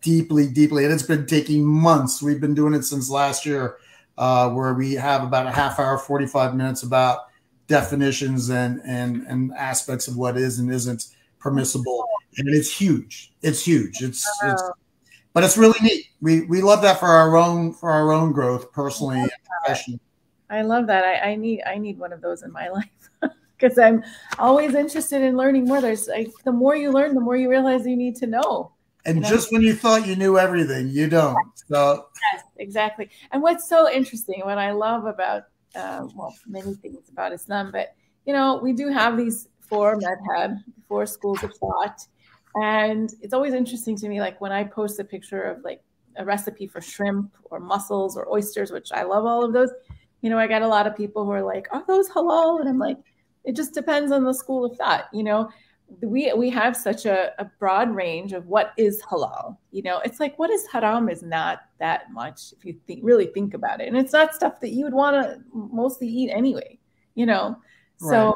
deeply, deeply. And it's been taking months. We've been doing it since last year, uh, where we have about a half hour, 45 minutes about definitions and, and, and aspects of what is and isn't permissible. And it's huge. It's huge. It's, it's but it's really neat. We we love that for our own for our own growth personally and professionally. I love that. I, I need I need one of those in my life because I'm always interested in learning more. There's like the more you learn, the more you realize you need to know. And just when you thought you knew everything, you don't. So yes, exactly. And what's so interesting, what I love about uh, well, many things about Islam, but you know, we do have these four madhab, four schools of thought, and it's always interesting to me, like when I post a picture of like a recipe for shrimp or mussels or oysters, which I love all of those. You know, I got a lot of people who are like, "Are those halal?" And I'm like, it just depends on the school of thought you know we we have such a, a broad range of what is halal you know it's like what is haram is not that much if you think, really think about it and it's not stuff that you would want to mostly eat anyway you know so.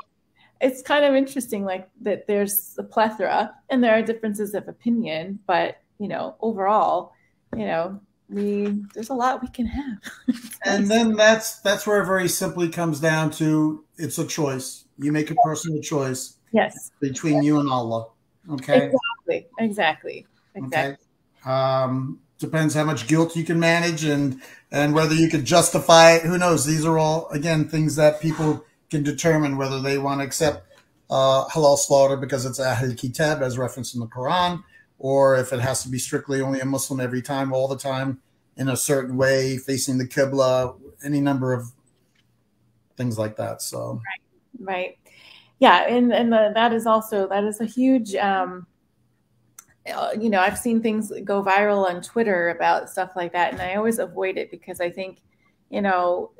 It's kind of interesting like that there's a plethora and there are differences of opinion but you know overall you know we there's a lot we can have and then that's that's where it very simply comes down to it's a choice you make a personal choice. Yes. Between you and Allah. Okay. Exactly. Exactly. Exactly. Okay. Um, depends how much guilt you can manage and and whether you can justify it. Who knows? These are all again things that people can determine whether they want to accept uh, halal slaughter because it's Ahl Kitab as referenced in the Quran, or if it has to be strictly only a Muslim every time, all the time, in a certain way, facing the Qibla, any number of things like that. So. Right right yeah and and the, that is also that is a huge um uh, you know i've seen things go viral on twitter about stuff like that and i always avoid it because i think you know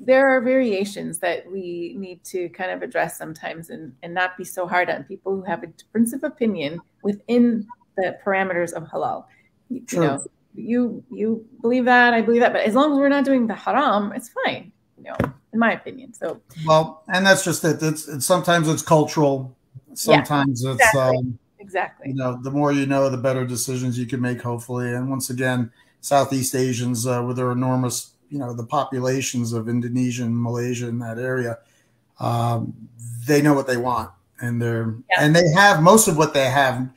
there are variations that we need to kind of address sometimes and, and not be so hard on people who have a difference of opinion within the parameters of halal you know you you believe that i believe that but as long as we're not doing the haram it's fine you know in my opinion. So well, and that's just it. It's, it's sometimes it's cultural. sometimes yeah, it's exactly. Um, exactly you know the more you know the better decisions you can make hopefully and once again southeast asians uh, with their enormous you know the populations of indonesia and malaysia in that area um, they know what they want and they're yeah. and they have most of what they have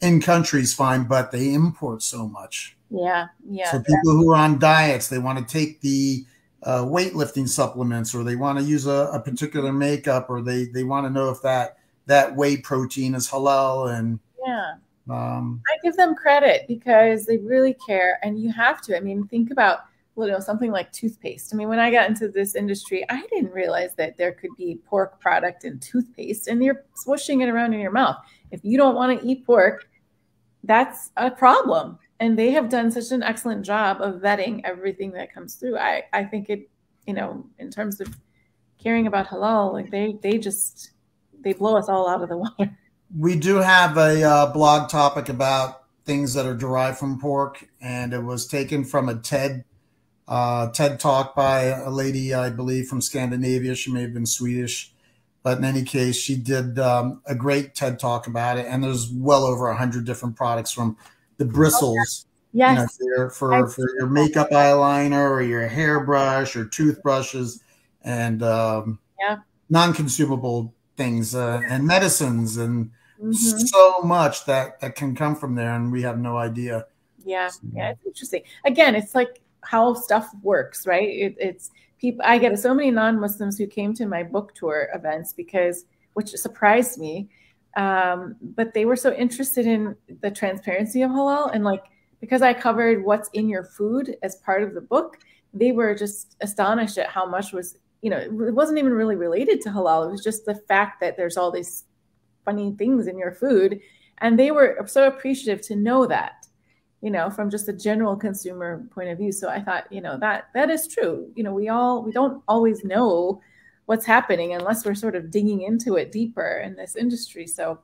in countries fine but they import so much. Yeah yeah so people who are on diets they want to take the uh, weightlifting supplements or they want to use a, a particular makeup or they they want to know if that that whey protein is halal and yeah. um, i give them credit because they really care and you have to. I mean think about you know something like toothpaste. I mean when i got into this industry i didn't realize that there could be pork product in toothpaste and you're swishing it around in your mouth. If you don't want to eat pork that's a problem. And they have done such an excellent job of vetting everything that comes through. I i think it you know in terms of caring about halal like they they just they blow us all out of the water. We do have a uh, blog topic about things that are derived from pork, and it was taken from a TED uh, TED talk by a lady, I believe, from Scandinavia. She may have been Swedish, but in any case, she did um, a great TED talk about it. And there's well over a hundred different products from the bristles. Yes. You know, for, for, for, your makeup eyeliner or your hairbrush or toothbrushes and um, yeah. non-consumable things uh, and medicines and mm-hmm. so much that that can come from there and we have no idea yeah yeah it's interesting again it's like how stuff works right it, it's people i get so many non-muslims who came to my book tour events because which surprised me um, but they were so interested in the transparency of halal and like because i covered what's in your food as part of the book they were just astonished at how much was you know, it wasn't even really related to halal. It was just the fact that there's all these funny things in your food. And they were so appreciative to know that, you know, from just a general consumer point of view. So I thought, you know, that that is true. You know, we all we don't always know what's happening unless we're sort of digging into it deeper in this industry. So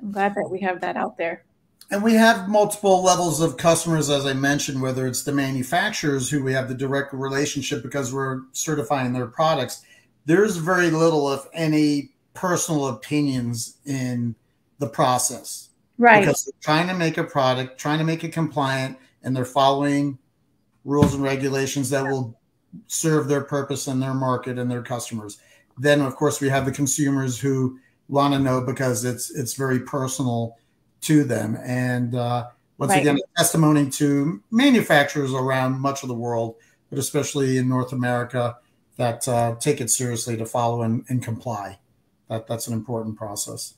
I'm glad that we have that out there. And we have multiple levels of customers, as I mentioned, whether it's the manufacturers who we have the direct relationship because we're certifying their products. There's very little, if any, personal opinions in the process. Right. Because they're trying to make a product, trying to make it compliant, and they're following rules and regulations that will serve their purpose and their market and their customers. Then, of course, we have the consumers who want to know because it's it's very personal to them. And uh, once right. again, testimony to manufacturers around much of the world, but especially in North America, that uh, take it seriously to follow and, and comply. That, that's an important process.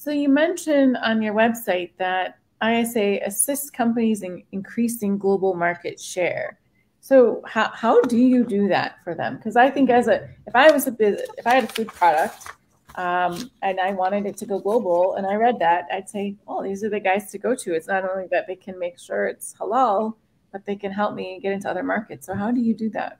So you mentioned on your website that ISA assists companies in increasing global market share. So how, how do you do that for them? Because I think as a if I was a business, if I had a food product um, and I wanted it to go global, and I read that, I'd say, oh, these are the guys to go to. It's not only that they can make sure it's halal, but they can help me get into other markets. So, how do you do that?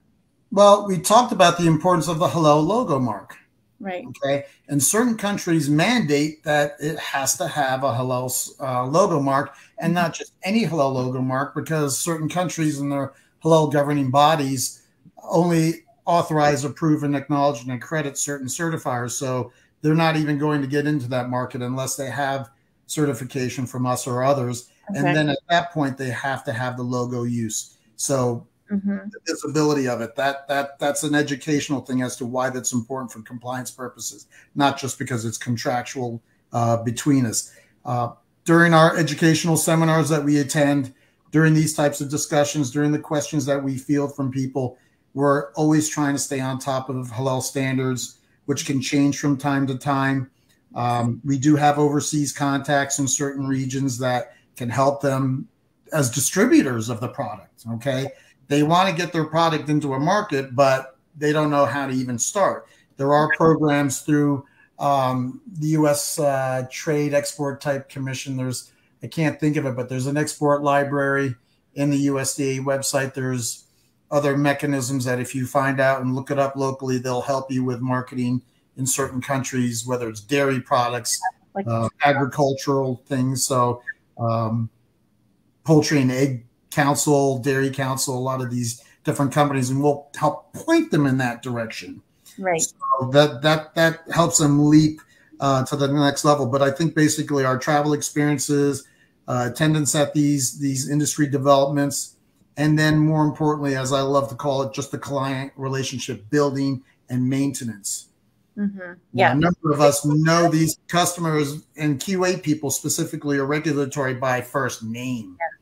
Well, we talked about the importance of the halal logo mark. Right. Okay. And certain countries mandate that it has to have a halal uh, logo mark and not just any halal logo mark because certain countries and their halal governing bodies only authorize, approve, and acknowledge and accredit certain certifiers. So they're not even going to get into that market unless they have certification from us or others. Okay. And then at that point, they have to have the logo use. So mm-hmm. the visibility of it that that that's an educational thing as to why that's important for compliance purposes, not just because it's contractual uh, between us. Uh, during our educational seminars that we attend, during these types of discussions, during the questions that we field from people, we're always trying to stay on top of halal standards, which can change from time to time. Um, we do have overseas contacts in certain regions that can help them as distributors of the product. Okay. They want to get their product into a market, but they don't know how to even start. There are programs through um, the U.S. Uh, Trade Export Type Commission. There's, I can't think of it, but there's an export library in the USDA website. There's other mechanisms that if you find out and look it up locally, they'll help you with marketing in certain countries, whether it's dairy products, uh, agricultural things. So, um, poultry and egg council, dairy council, a lot of these different companies, and we'll help point them in that direction. Right. So that that that helps them leap uh, to the next level. But I think basically our travel experiences, uh, attendance at these these industry developments, and then more importantly, as I love to call it, just the client relationship building and maintenance. Mm-hmm. Yeah, a number of us know these customers and QA people specifically are regulatory by first name. Yeah,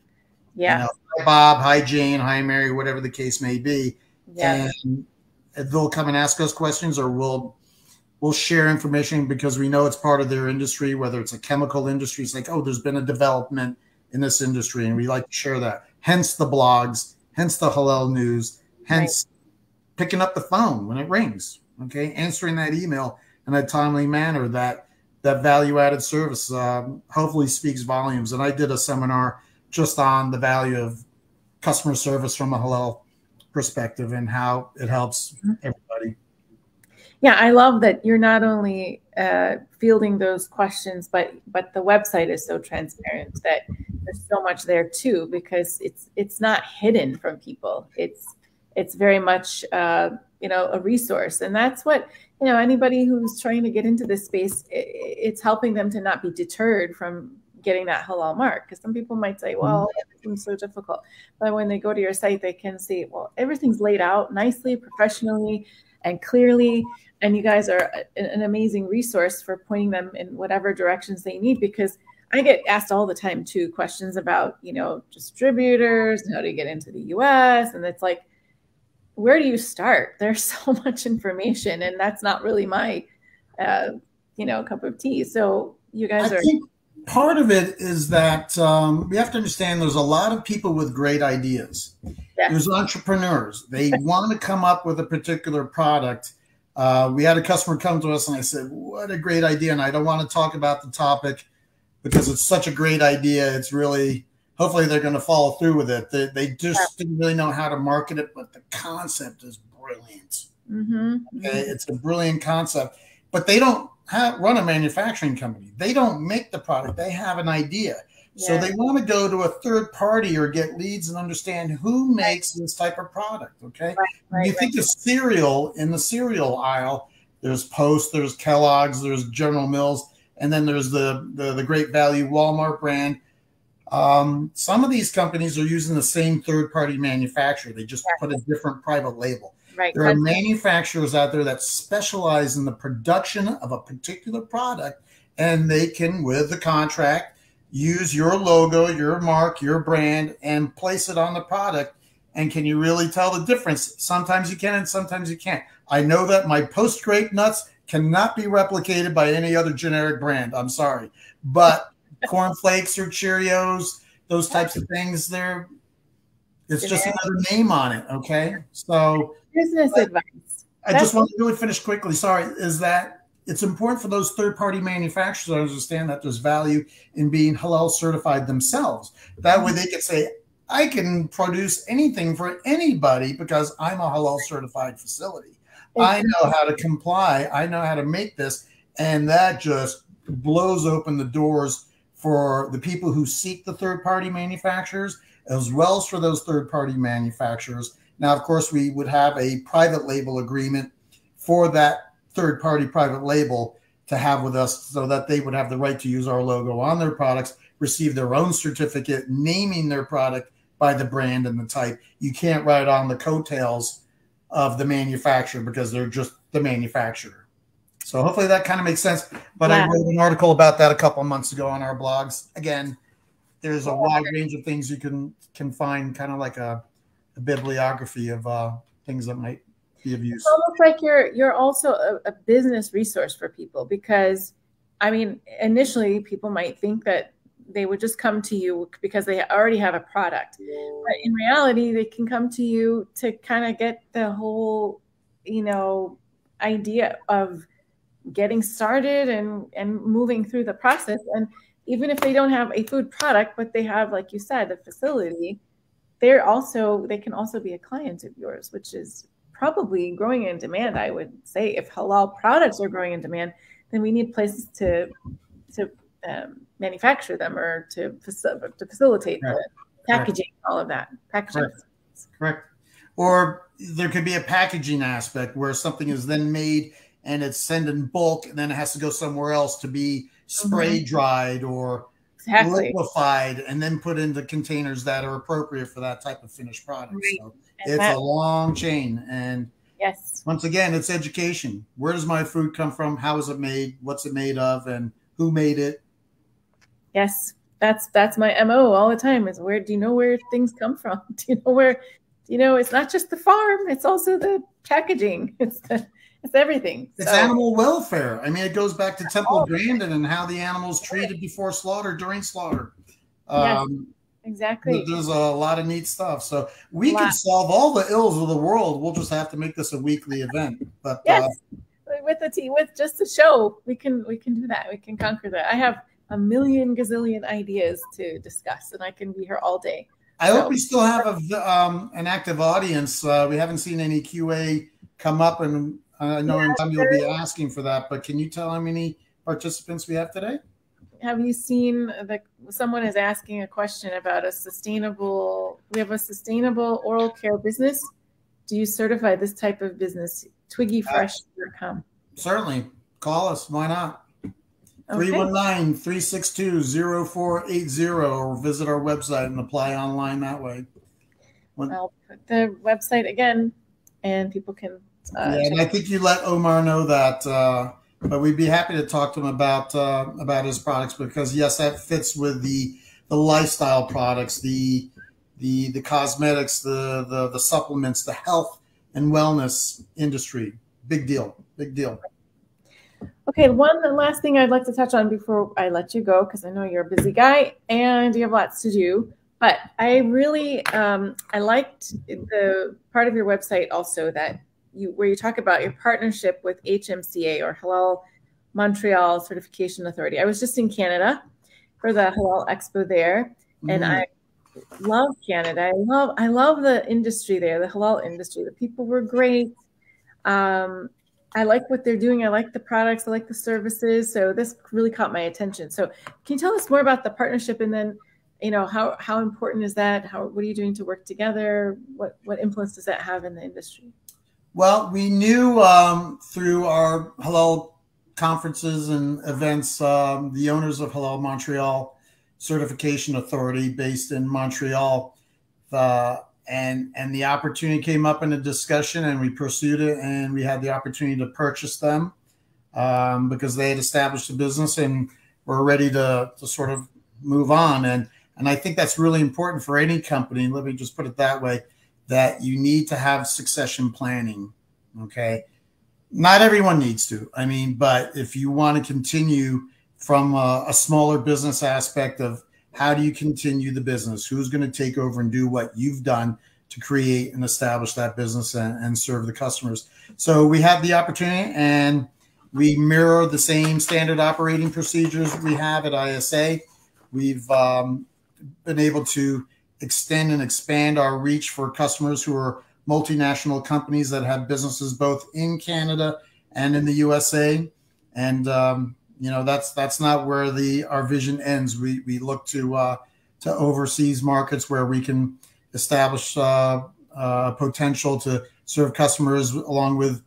yeah. You know, hi Bob, hi Jane, hi Mary, whatever the case may be. Yeah. And they'll come and ask us questions, or we'll we'll share information because we know it's part of their industry, whether it's a chemical industry. It's like, oh, there's been a development in this industry, and we like to share that. Hence the blogs, hence the halal news, hence right. picking up the phone when it rings, okay, answering that email in a timely manner. That that value added service um, hopefully speaks volumes. And I did a seminar just on the value of customer service from a halal perspective and how it helps mm-hmm. everybody. Yeah, I love that you're not only uh, fielding those questions, but but the website is so transparent that there's so much there too because it's it's not hidden from people. It's it's very much uh, you know a resource, and that's what you know anybody who's trying to get into this space. It, it's helping them to not be deterred from getting that halal mark because some people might say well mm-hmm. everything's so difficult. But when they go to your site they can see well everything's laid out nicely professionally and clearly and you guys are an amazing resource for pointing them in whatever directions they need because i get asked all the time too questions about you know distributors and how to get into the us and it's like where do you start? There's so much information and that's not really my uh, you know cup of tea. So you guys I are think, part of it is that um, we have to understand there's a lot of people with great ideas. Yeah. There's entrepreneurs. They want to come up with a particular product. Uh, we had a customer come to us and I said, What a great idea. And I don't want to talk about the topic because it's such a great idea. It's really, hopefully, they're going to follow through with it. They, they just yeah. didn't really know how to market it, but the concept is brilliant. Mm-hmm. Okay. It's a brilliant concept, but they don't have, run a manufacturing company. They don't make the product. They have an idea. Yeah. So they want to go to a third party or get leads and understand who makes this type of product. Okay. Right, right, you right. think of cereal in the cereal aisle, there's Post, there's Kellogg's, there's General Mills, and then there's the, the, the great value Walmart brand. Um, some of these companies are using the same third party manufacturer. They just put a different private label. Right. There are manufacturers out there that specialize in the production of a particular product, and they can, with the contract, use your logo, your mark, your brand, and place it on the product. And can you really tell the difference? Sometimes you can, and sometimes you can't. I know that my post grape nuts cannot be replicated by any other generic brand. I'm sorry, but cornflakes or Cheerios, those types of things, they're it's just another name on it. Okay, so business advice. I That's just want to really finish quickly. Sorry, is that it's important for those third party manufacturers to understand that there's value in being halal certified themselves. That way they can say, I can produce anything for anybody because I'm a halal certified facility. I know how to comply, I know how to make this. And that just blows open the doors for the people who seek the third party manufacturers as well as for those third party manufacturers now, of course, we would have a private label agreement for that third party private label to have with us so that they would have the right to use our logo on their products, receive their own certificate naming their product by the brand and the type. You can't write on the coattails of the manufacturer because they're just the manufacturer. So hopefully that kind of makes sense. But yeah. I wrote an article about that a couple months ago on our blogs. Again, there's a wide range of things you can can find, kind of like a bibliography of uh, things that might be of use. It's almost like you're you're also a, a business resource for people because, I mean, initially people might think that they would just come to you because they already have a product. But in reality, they can come to you to kind of get the whole, you know, idea of getting started and and moving through the process. And even if they don't have a food product, but they have, like you said, a facility, they're also they can also be a client of yours, which is probably growing in demand. I would say if halal products are growing in demand, then we need places to to um, manufacture them or to, to facilitate the packaging, Correct. all of that packaging. Correct. Correct. Or there could be a packaging aspect where something is then made and it's sent in bulk and then it has to go somewhere else to be spray dried mm-hmm. or exactly. liquefied and then put into containers that are appropriate for that type of finished product. Right. So it's that, a long chain. And yes, once again, it's education. Where does my food come from? How is it made? What's it made of? And who made it? Yes, that's that's my mo all the time. Is where do you know where things come from? Do you know where? You know, it's not just the farm; it's also the packaging. It's the it's everything. It's so, animal welfare. I mean, it goes back to Temple Grandin and how the animals treated before slaughter, during slaughter. Um, exactly. There's a lot of neat stuff. So we can solve all the ills of the world. We'll just have to make this a weekly event. But yes. Uh, with the tea, with just a show, we can we can do that. We can conquer that. I have a million gazillion ideas to discuss, and I can be here all day. I so. hope we still have a, um, an active audience. Uh, we haven't seen any QA come up and Uh, I know yeah, in time you'll be asking for that, but can you tell how many participants we have today? Have you seen the someone is asking a question about a sustainable we have a sustainable oral care business. Do you certify this type of business? TwiggyFresh.com. Uh, certainly. Call us. Why not? 319 362 0480 or visit our website and apply online that way. When, I'll put the website again and people can uh, yeah, and I think you let Omar know that, uh, but we'd be happy to talk to him about uh, about his products because yes, that fits with the the lifestyle products, the the the cosmetics, the the the supplements, the health and wellness industry. Big deal, big deal. Okay, one last thing I'd like to touch on before I let you go, because I know you're a busy guy and you have lots to do. But I really um, I liked the part of your website also that you where you talk about your partnership with HMCA or Halal Montreal Certification Authority. I was just in Canada for the Halal Expo there, and mm. I love Canada. I love I love the industry there, the halal industry. The people were great. Um, I like what they're doing. I like the products. I like the services. So this really caught my attention. So can you tell us more about the partnership and then, you know, how how important is that? How what are you doing to work together? What what influence does that have in the industry? Well, we knew um, through our Halal conferences and events, um, the owners of Halal Montreal Certification Authority, based in Montreal, uh, and and the opportunity came up in a discussion, and we pursued it, and we had the opportunity to purchase them um, because they had established a business and were ready to to sort of move on, and and I think that's really important for any company. Let me just put it that way that you need to have succession planning. Okay. Not everyone needs to. I mean, but if you want to continue from a, a smaller business aspect of how do you continue the business? Who's going to take over and do what you've done to create and establish that business and, and serve the customers? So we have the opportunity and we mirror the same standard operating procedures we have at ISA. We've um, been able to extend and expand our reach for customers who are multinational companies that have businesses both in Canada and in the USA. And um, you know that's that's not where the our vision ends. We we look to uh, to overseas markets where we can establish uh, uh, potential to serve customers along with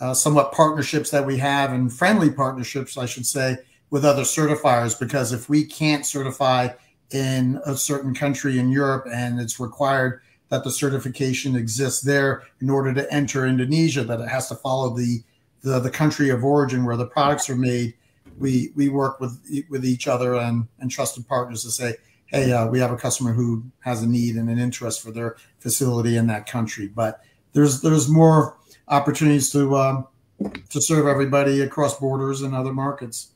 uh, somewhat partnerships that we have and friendly partnerships, I should say, with other certifiers. Because if we can't certify in a certain country in Europe, and it's required that the certification exists there in order to enter Indonesia, that it has to follow the the, the country of origin where the products are made. We we work with with each other and, and trusted partners to say, hey, uh, we have a customer who has a need and an interest for their facility in that country. But there's there's more opportunities to um, to serve everybody across borders and other markets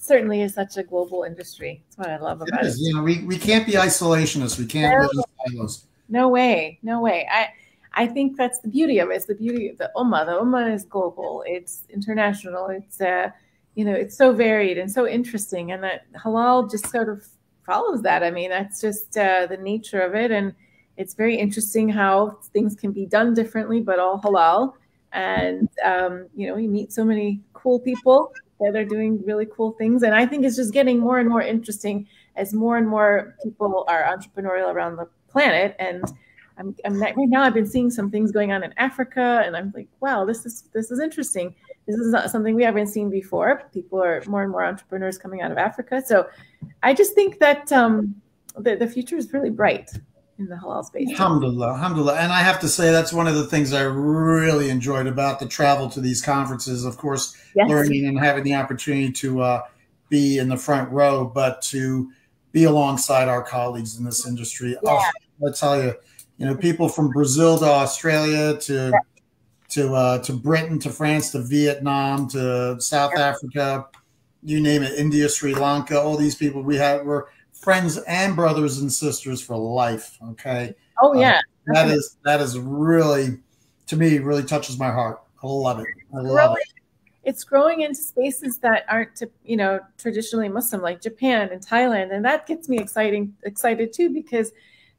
certainly is such a global industry. That's what I love about it. Is. it. You know, we, we can't be isolationists. We can't no, live in silos. No way. No way. I I think that's the beauty of it. It's the beauty of the Ummah. The Ummah is global. It's international. It's uh, you know, it's so varied and so interesting. And that halal just sort of follows that. I mean, that's just uh, the nature of it. And it's very interesting how things can be done differently, but all halal. And um, you know, you meet so many cool people that are doing really cool things. And I think it's just getting more and more interesting as more and more people are entrepreneurial around the planet. And I'm, I'm right now I've been seeing some things going on in Africa, and I'm like, wow, this is this is interesting. this is not something we haven't seen before. People are more and more entrepreneurs coming out of Africa. So I just think that um, the, the future is really bright in the halal space. Alhamdulillah, alhamdulillah. And I have to say, that's one of the things I really enjoyed about the travel to these conferences. Of course, yes. learning and having the opportunity to uh, be in the front row, but to be alongside our colleagues in this industry. Yeah. Oh, I tell you, you know, people from Brazil to Australia to to uh, to Britain to France to Vietnam to South yeah. Africa, you name it, India, Sri Lanka, all these people we had were friends and brothers and sisters for life. Okay. Oh yeah. Uh, that is that is really to me really touches my heart. I love it. I love it. It's growing into spaces that aren't, to, you know, traditionally Muslim, like Japan and Thailand, and that gets me exciting, excited too, because,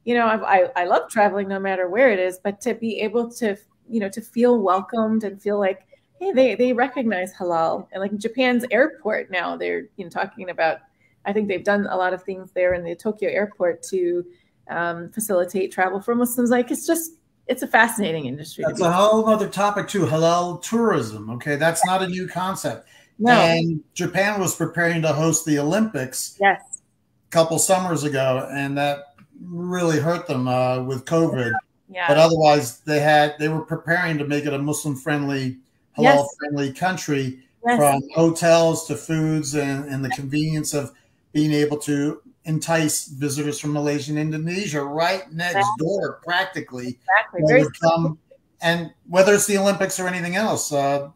you know, I, I love traveling no matter where it is, but to be able to, you know, to feel welcomed and feel like, hey, they they recognize halal, and like Japan's airport now, they're you know talking about I think they've done a lot of things there in the Tokyo airport to um, facilitate travel for Muslims. Like it's just it's a fascinating industry. That's a whole other topic too. Halal tourism. Okay, that's not a new concept. No. And Japan was preparing to host the Olympics. Yes. A couple summers ago, and that really hurt them uh, with COVID. Yeah. But otherwise, they had they were preparing to make it a Muslim friendly, halal yes. friendly country. Yes. From hotels to foods and, and the convenience of being able to entice visitors from Malaysia and Indonesia right next exactly. door, practically. Exactly. Come, and whether it's the Olympics or anything else, uh,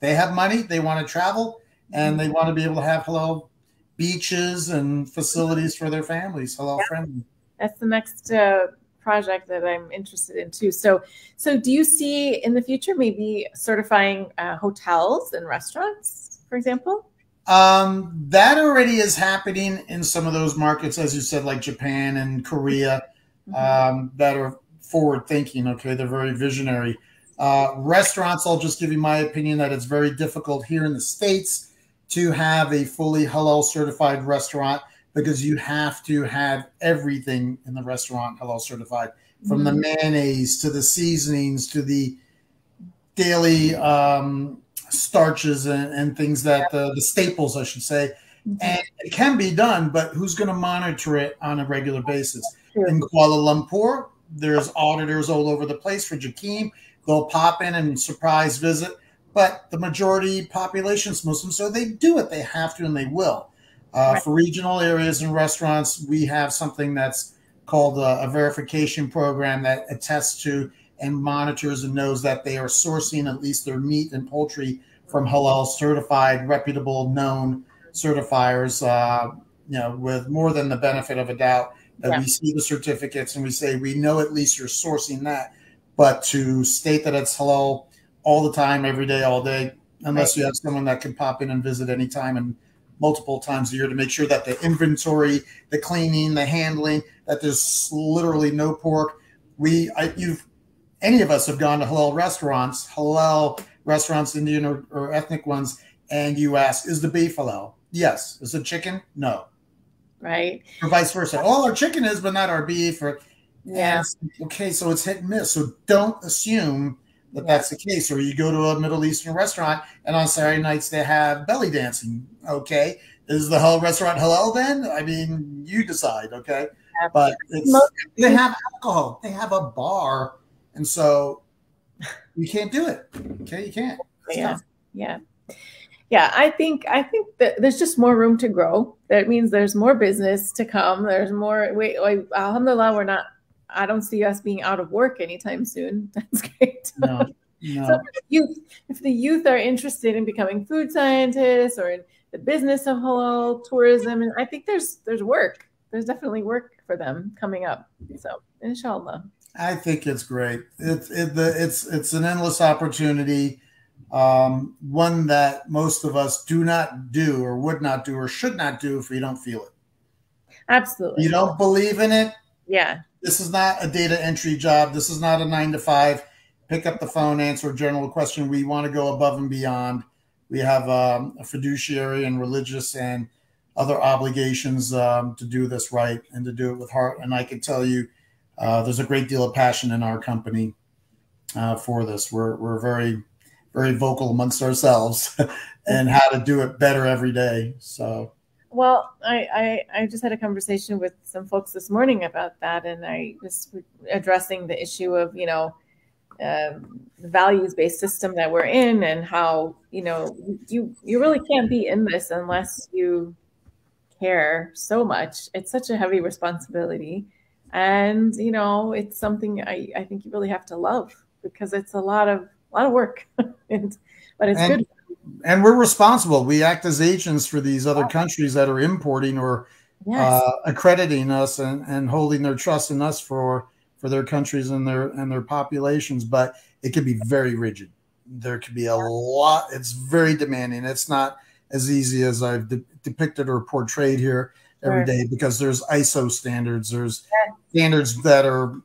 they have money, they want to travel, and they want to be able to have halal beaches and facilities for their families, halal yeah. friendly. That's the next uh, project that I'm interested in too. So, so do you see in the future maybe certifying uh, hotels and restaurants, for example? Um, that already is happening in some of those markets, as you said, like Japan and Korea, mm-hmm. um, that are forward thinking. Okay, they're very visionary. Uh, restaurants, I'll just give you my opinion that it's very difficult here in the States to have a fully halal certified restaurant because you have to have everything in the restaurant halal certified from mm-hmm. the mayonnaise to the seasonings to the daily um, starches and, and things that the, the staples, I should say. Mm-hmm. And it can be done, but who's going to monitor it on a regular basis? In Kuala Lumpur, there's auditors all over the place for Jakim. They'll pop in and surprise visit, but the majority population is Muslim, so they do it. They have to and they will. Uh, right. For regional areas and restaurants, we have something that's called a, a verification program that attests to and monitors and knows that they are sourcing at least their meat and poultry from halal certified, reputable, known certifiers. Uh, you know, with more than the benefit of a doubt that yeah. we see the certificates and we say we know at least you're sourcing that. But to state that it's halal all the time, every day, all day, unless right. you have someone that can pop in and visit anytime and multiple times a year to make sure that the inventory, the cleaning, the handling, that there's literally no pork. We, I, you've any of us have gone to halal restaurants, halal restaurants, Indian or, or ethnic ones, and you ask, is the beef halal? Yes. Is the chicken? No. Right. Or vice versa. All our chicken is, but not our beef. Or yeah. Okay, so it's hit and miss. So don't assume that yeah. that's the case. Or you go to a Middle Eastern restaurant, and on Saturday nights they have belly dancing. Okay, is the whole restaurant halal then? I mean, you decide. Okay, but they have alcohol. They have a bar and so you can't do it. Okay, you can't. Yeah, tough. yeah, yeah. I think I think that there's just more room to grow. That means there's more business to come. There's more. Wait, wait alhamdulillah, we're not. I don't see us being out of work anytime soon. That's great. No, no. So if the, youth, if the youth are interested in becoming food scientists or in the business of halal tourism, and I think there's there's work. There's definitely work for them coming up. So inshallah. I think it's great. It's it, the, it's it's an endless opportunity, um, one that most of us do not do or would not do or should not do if we don't feel it. Absolutely. You don't believe in it. Yeah. This is not a data entry job. This is not a nine to five. Pick up the phone, answer a general question. We want to go above and beyond. We have um, a fiduciary and religious and other obligations um, to do this right and to do it with heart. And I can tell you uh, there's a great deal of passion in our company uh, for this. We're, we're very, very vocal amongst ourselves and how to do it better every day. So, well, I, I, I just had a conversation with some folks this morning about that, and I was addressing the issue of you know um, the values based system that we're in, and how you know you you really can't be in this unless you care so much. It's such a heavy responsibility, and you know it's something I I think you really have to love because it's a lot of a lot of work, and, but it's and, good. And we're responsible. We act as agents for these other countries that are importing or yes. uh, accrediting us and, and holding their trust in us for for their countries and their and their populations. But it can be very rigid. There could be a lot. It's very demanding. It's not as easy as I've de- depicted or portrayed here every day because there's ISO standards. There's standards that are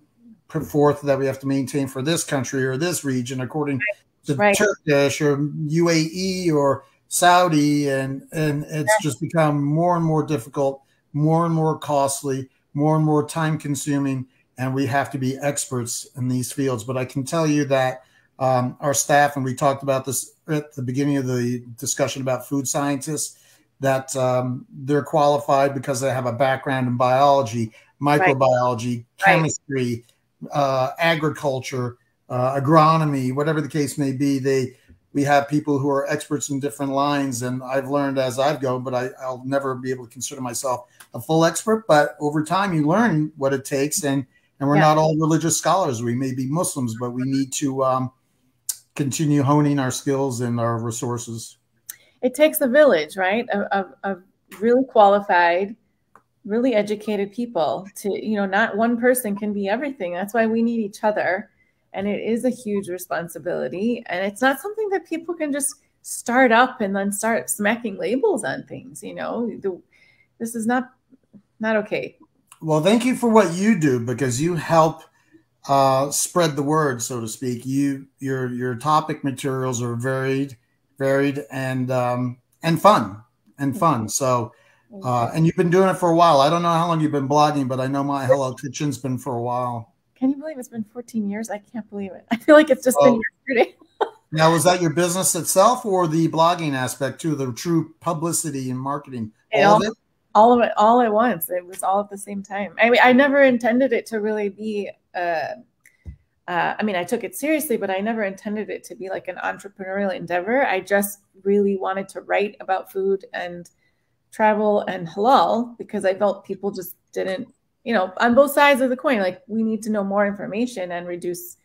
put forth that we have to maintain for this country or this region according to right. Turkish or UAE or Saudi, and and it's just become more and more difficult, more and more costly, more and more time consuming, and we have to be experts in these fields. But I can tell you that um, our staff, and we talked about this at the beginning of the discussion about food scientists, that um, they're qualified because they have a background in biology, microbiology, right. chemistry, uh, agriculture, uh, agronomy, whatever the case may be. They we have people who are experts in different lines, and I've learned as I've gone, but I, I'll never be able to consider myself a full expert. But over time, you learn what it takes, and and we're yeah. not all religious scholars. We may be Muslims, but we need to um, continue honing our skills and our resources. It takes a village, right? Of, of, really qualified really educated people to you know not one person can be everything. That's why we need each other. And it is a huge responsibility. And it's not something that people can just start up and then start smacking labels on things you know? The, this is not not okay. Well thank you for what you do because you help uh, spread the word so to speak. You your your topic materials are varied varied and um, and fun and fun so uh, and you've been doing it for a while. I don't know how long you've been blogging, but I know my Halal Kitchen's been for a while. Can you believe it's been 14 years? I can't believe it. I feel like it's just oh. been yesterday. now, was that your business itself or the blogging aspect too, the true publicity and marketing? All, all of it? All of it, all at once. It was all at the same time. I mean, I never intended it to really be. Uh, uh, I mean, I took it seriously, but I never intended it to be like an entrepreneurial endeavor. I just really wanted to write about food and travel and halal because I felt people just didn't, you know, on both sides of the coin, like we need to know more information and reduce,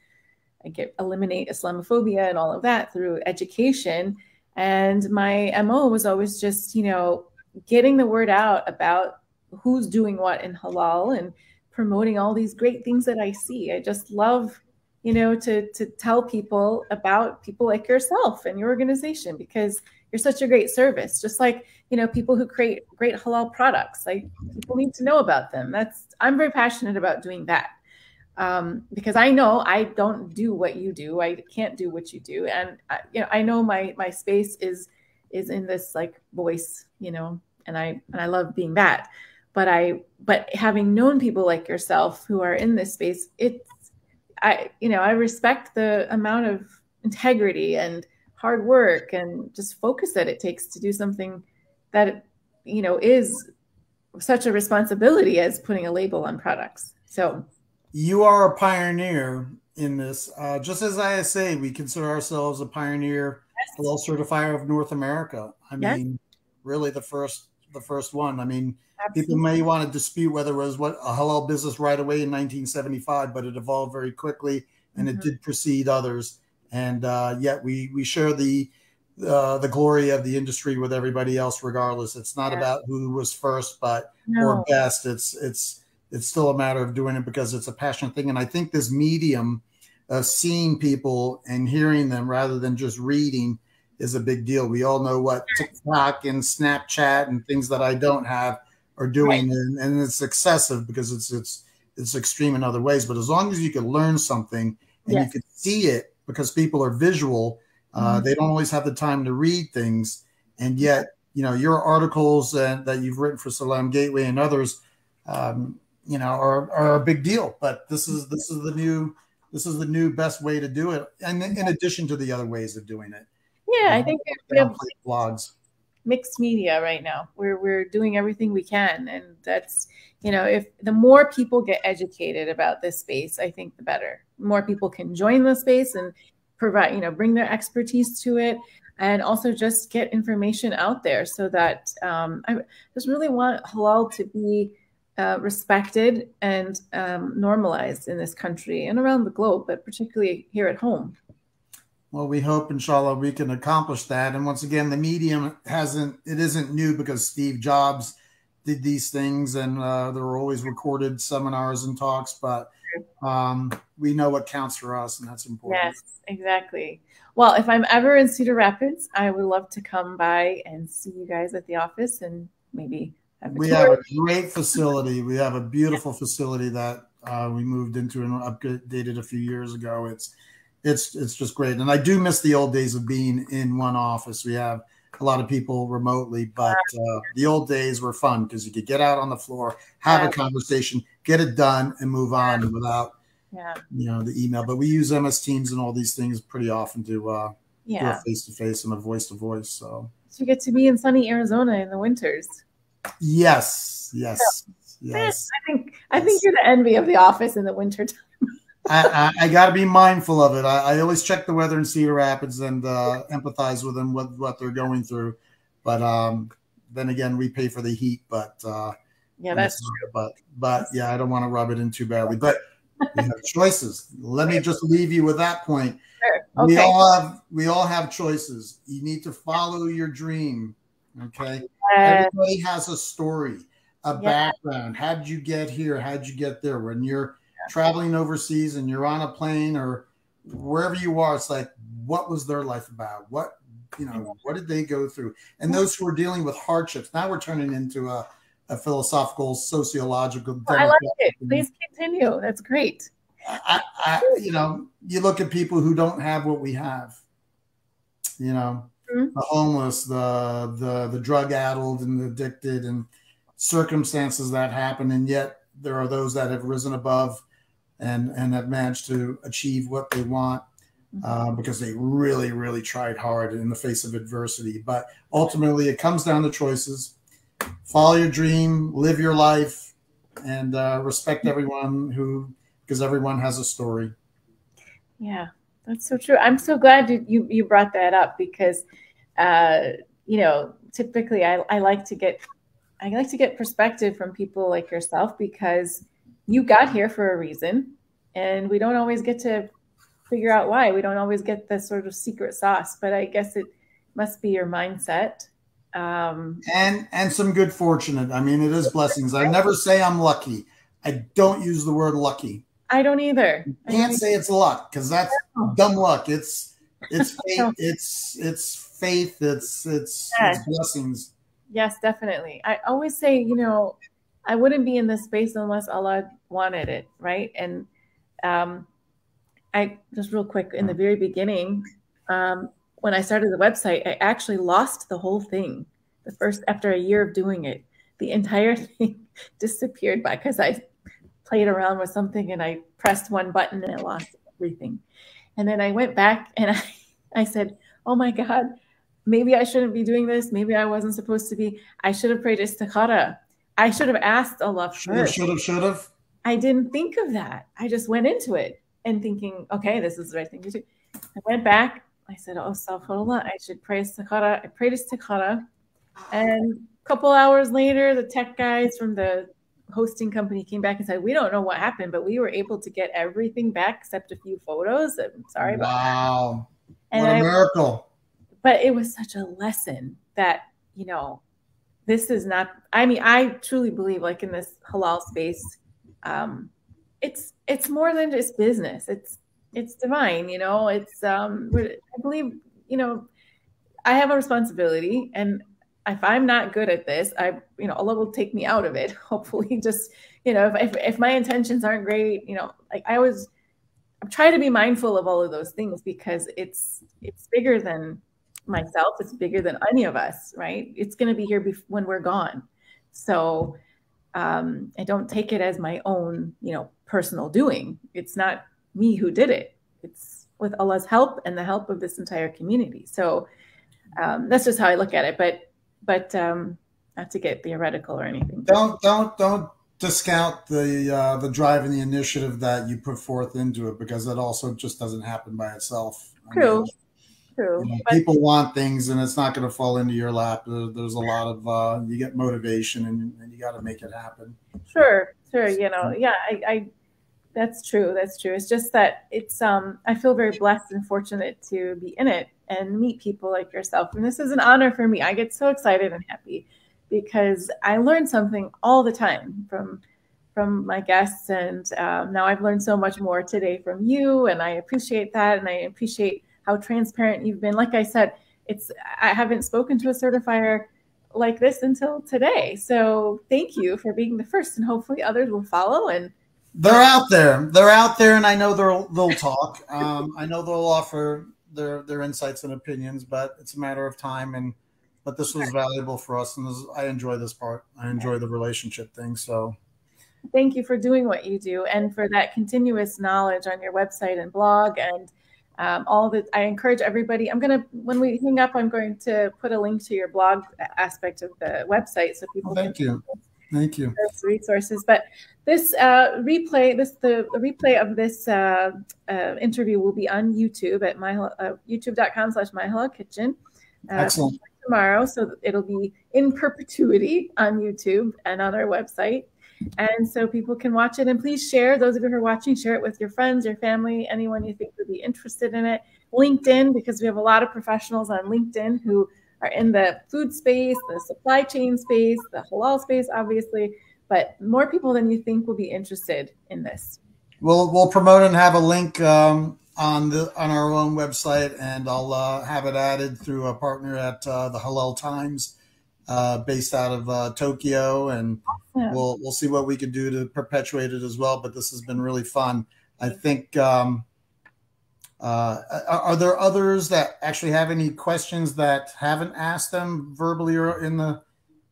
get eliminate Islamophobia and all of that through education. And my MO was always just, you know, getting the word out about who's doing what in halal and promoting all these great things that I see. I just love, you know, to to tell people about people like yourself and your organization because you're such a great service. Just like you know people who create great halal products like people need to know about them. That's i'm very passionate about doing that um, because i know i don't do what you do. I can't do what you do. And I, you know i know my my space is is in this like voice you know and i and i love being that. But i but having known people like yourself who are in this space it's i you know i respect the amount of integrity and hard work and just focus that it takes to do something that you know is such a responsibility as putting a label on products. So you are a pioneer in this. Uh, just as ISA, we consider ourselves a pioneer, yes. certifier of North America. I yes. mean, really the first, the first one. I mean, Absolutely. people may want to dispute whether it was what a halal business right away in 1975, but it evolved very quickly and mm-hmm. it did precede others. And uh, yet we we share the uh, the glory of the industry with everybody else, regardless. It's not yeah. about who was first, but no. or best. It's it's it's still a matter of doing it because it's a passionate thing. And I think this medium of seeing people and hearing them rather than just reading is a big deal. We all know what TikTok and Snapchat and things that I don't have are doing, right. and, and it's excessive because it's it's it's extreme in other ways. But as long as you can learn something and yes. you can see it, because people are visual uh, mm-hmm. They don't always have the time to read things, and yet you know your articles that, that you've written for Salaam Gateway and others, um, you know, are, are a big deal. But this is this is the new this is the new best way to do it, and in addition to the other ways of doing it. Yeah, I think blogs mixed media right now. We're we're doing everything we can, and that's you know if the more people get educated about this space, I think the better. More people can join the space and provide you know bring their expertise to it and also just get information out there so that um, I just really want halal to be uh, respected and um, normalized in this country and around the globe, but particularly here at home. Well, we hope, inshallah, we can accomplish that. And once again, the medium hasn't, it isn't new because Steve Jobs did these things and uh, there were always recorded seminars and talks, but um, we know what counts for us, and that's important. Yes, exactly. Well, if I'm ever in Cedar Rapids, I would love to come by and see you guys at the office and maybe have we have a great facility. We have a beautiful facility that uh, we moved into and updated a few years ago. It's it's it's just great, and I do miss the old days of being in one office. We have a lot of people remotely, but uh, the old days were fun because you could get out on the floor, have yeah. a conversation, get it done, and move on without yeah. you know the email. But we use MS Teams and all these things pretty often to uh, yeah. do face to face and a voice to voice. So. so you get to be in sunny Arizona in the winters. Yes, yes, yes. I think I think you're the envy of the office in the winter time. I, I, I got to be mindful of it. I, I, always check the weather in Cedar Rapids and uh, empathize with them with what they're going through. But um, then again, we pay for the heat. But uh, yeah, that's true. But but yeah, I don't want to rub it in too badly. But we have choices. Let me just leave you with that point. Sure. Okay. We all have we all have choices. You need to follow your dream. Okay. Everybody has a story, a yeah. background. How did you get here? How did you get there? When you're traveling overseas and you're on a plane or wherever you are, it's like, what was their life about? What, you know, what did they go through? And those who are dealing with hardships, now we're turning into a, a philosophical, sociological. Well, I like it. Please continue. That's great. I, I, you know, you look at people who don't have what we have, you know, mm-hmm. the homeless, the, the, the drug addled and addicted and circumstances that happen. And yet there are those that have risen above and and have managed to achieve what they want uh, because they really really tried hard in the face of adversity. But ultimately it comes down to choices. Follow your dream live your life and uh, respect everyone who because everyone has a story. Yeah that's so true. I'm so glad you you brought that up because uh, you know typically I, I like to get i like to get perspective from people like yourself because you got here for a reason and we don't always get to figure out why. We don't always get the sort of secret sauce but i guess it must be your mindset. Um, and and some good fortune. I mean it is blessings. I never say i'm lucky. I don't use the word lucky. I don't either. You can't say it's luck because that's dumb luck. It's it's faith. It's it's faith. It's it's, yes. it's blessings. Yes definitely. I always say you know I wouldn't be in this space unless Allah wanted it, right? And um, I just real quick in the very beginning, um, when I started the website, I actually lost the whole thing. The first after a year of doing it, the entire thing disappeared because I played around with something and I pressed one button and I lost everything. And then I went back and I, I said, "Oh my God, maybe I shouldn't be doing this. Maybe I wasn't supposed to be. I should have prayed istikhara I should have asked Allah should first. Should have, should have. I didn't think of that. I just went into it and thinking, okay, this is the right thing to do. I went back. I said, oh, astaghfirullah, I should pray istikhara. I prayed istikhara. And a couple hours later, the tech guys from the hosting company came back and said, we don't know what happened, but we were able to get everything back except a few photos. I'm sorry about wow. that. Wow. What a miracle. but it was such a lesson that, you know, this is not i mean i truly believe like in this halal space um it's it's more than just business. It's it's divine you know? It's um i believe you know i have a responsibility and if i'm not good at this i you know allah will take me out of it hopefully. Just you know if, if, if my intentions aren't great you know like i always i'm trying to be mindful of all of those things because it's it's bigger than myself it's bigger than any of us right it's going to be here bef- when we're gone so um, i don't take it as my own you know personal doing it's not me who did it. It's with Allah's help and the help of this entire community. So um, that's just how I look at it. But but um, not to get theoretical or anything. Don't don't don't discount the uh, the drive and the initiative that you put forth into it because it also just doesn't happen by itself. True. I mean, True. You know, people want things and it's not going to fall into your lap. there's a lot of uh, you get motivation and, and you got to make it happen. Sure, sure. You know, yeah, I, I that's true. That's true. It's just that it's um I feel very blessed and fortunate to be in it and meet people like yourself. And this is an honor for me. I get so excited and happy because I learn something all the time from from my guests, and um, now I've learned so much more today from you, and I appreciate that, and I appreciate how transparent you've been. Like I said, it's I haven't spoken to a certifier like this until today, so thank you for being the first, and hopefully others will follow and. They're out there. They're out there, and I know they'll they'll talk. Um, I know they'll offer their their insights and opinions, but it's a matter of time and but this was valuable for us, and this, I enjoy this part. I enjoy the relationship thing. So, thank you for doing what you do, and for that continuous knowledge on your website and blog, and um, all that. I encourage everybody. I'm gonna when we hang up, I'm going to put a link to your blog aspect of the website so people. Oh, thank you. Thank you. Resources, but this uh, replay, this the, the, replay of this uh, uh, interview will be on YouTube at my uh, youtube.com/slash my halal kitchen. Uh, Excellent tomorrow. So it'll be in perpetuity on YouTube and on our website. And so people can watch it. And please share, those of you who are watching, share it with your friends, your family, anyone you think would be interested in it. LinkedIn, because we have a lot of professionals on LinkedIn who are in the food space, the supply chain space, the halal space, obviously, but more people than you think will be interested in this. We'll we'll promote and have a link um, on the on our own website, and I'll uh, have it added through a partner at uh, the Halal Times, uh, based out of uh, Tokyo, and awesome. we'll we'll see what we can do to perpetuate it as well. But this has been really fun. I think. Um, uh, are, are, there others that actually have any questions that haven't asked them verbally or in the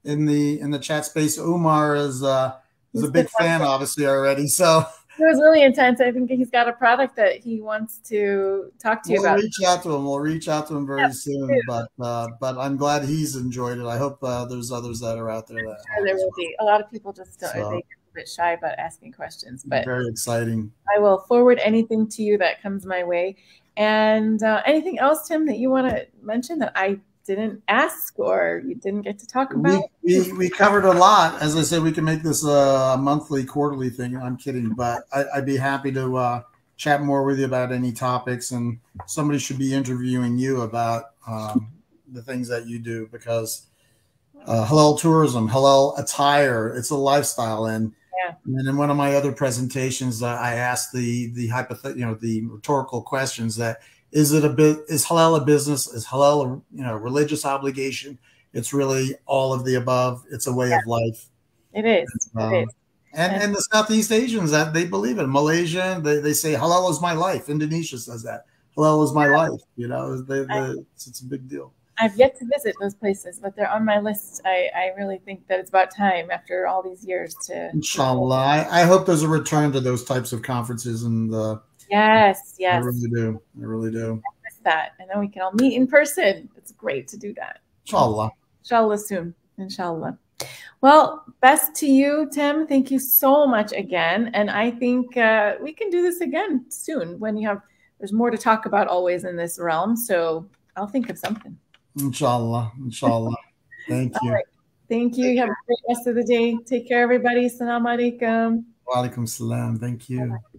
in the in the chat space? Umar is uh, is a big fan, obviously already. So it was really intense. I think he's got a product that he wants to talk to we'll you about. We'll reach out to him. We'll reach out to him very soon. But uh, but I'm glad he's enjoyed it. I hope uh, there's others that are out there. That sure there will be. A lot of people just don't, so, they get a bit shy about asking questions. But very exciting. I will forward anything to you that comes my way. And uh, anything else, Tim, that you want to mention that I didn't ask or you didn't get to talk about? We, we, we covered a lot. As I said, we can make this a monthly, quarterly thing. I'm kidding, but I, would be happy to uh, chat more with you about any topics. And somebody should be interviewing you about um, the things that you do because uh, halal tourism, halal attire, it's a lifestyle. And yeah. And in one of my other presentations, uh, I asked the the hypothet- you know, the rhetorical questions that is it a bit is halal a business? Is halal a you know religious obligation? It's really all of the above. It's a way yeah. of life. It is. Um, it is. And, and the Southeast Asians that they believe in Malaysia, they, they say halal is my life. Indonesia says that halal is my life. You know, they, they, it's, it's a big deal. I've yet to visit those places, but they're on my list. I, I really think that it's about time after all these years to. Inshallah, I, I hope there's a return to those types of conferences and the Yes, yes. I really do. I really do. I miss that. And then we can all meet in person. It's great to do that. Inshallah. Inshallah soon. Inshallah. Well, best to you, Tim. Thank you so much again. And I think uh, we can do this again soon when you have, there's more to talk about always in this realm. So I'll think of something. Inshallah. Inshallah. Thank you. Thank you. Have a great rest of the day. Take care, everybody. Assalamu alaikum. Wa alaikum salam. Thank you. Bye-bye.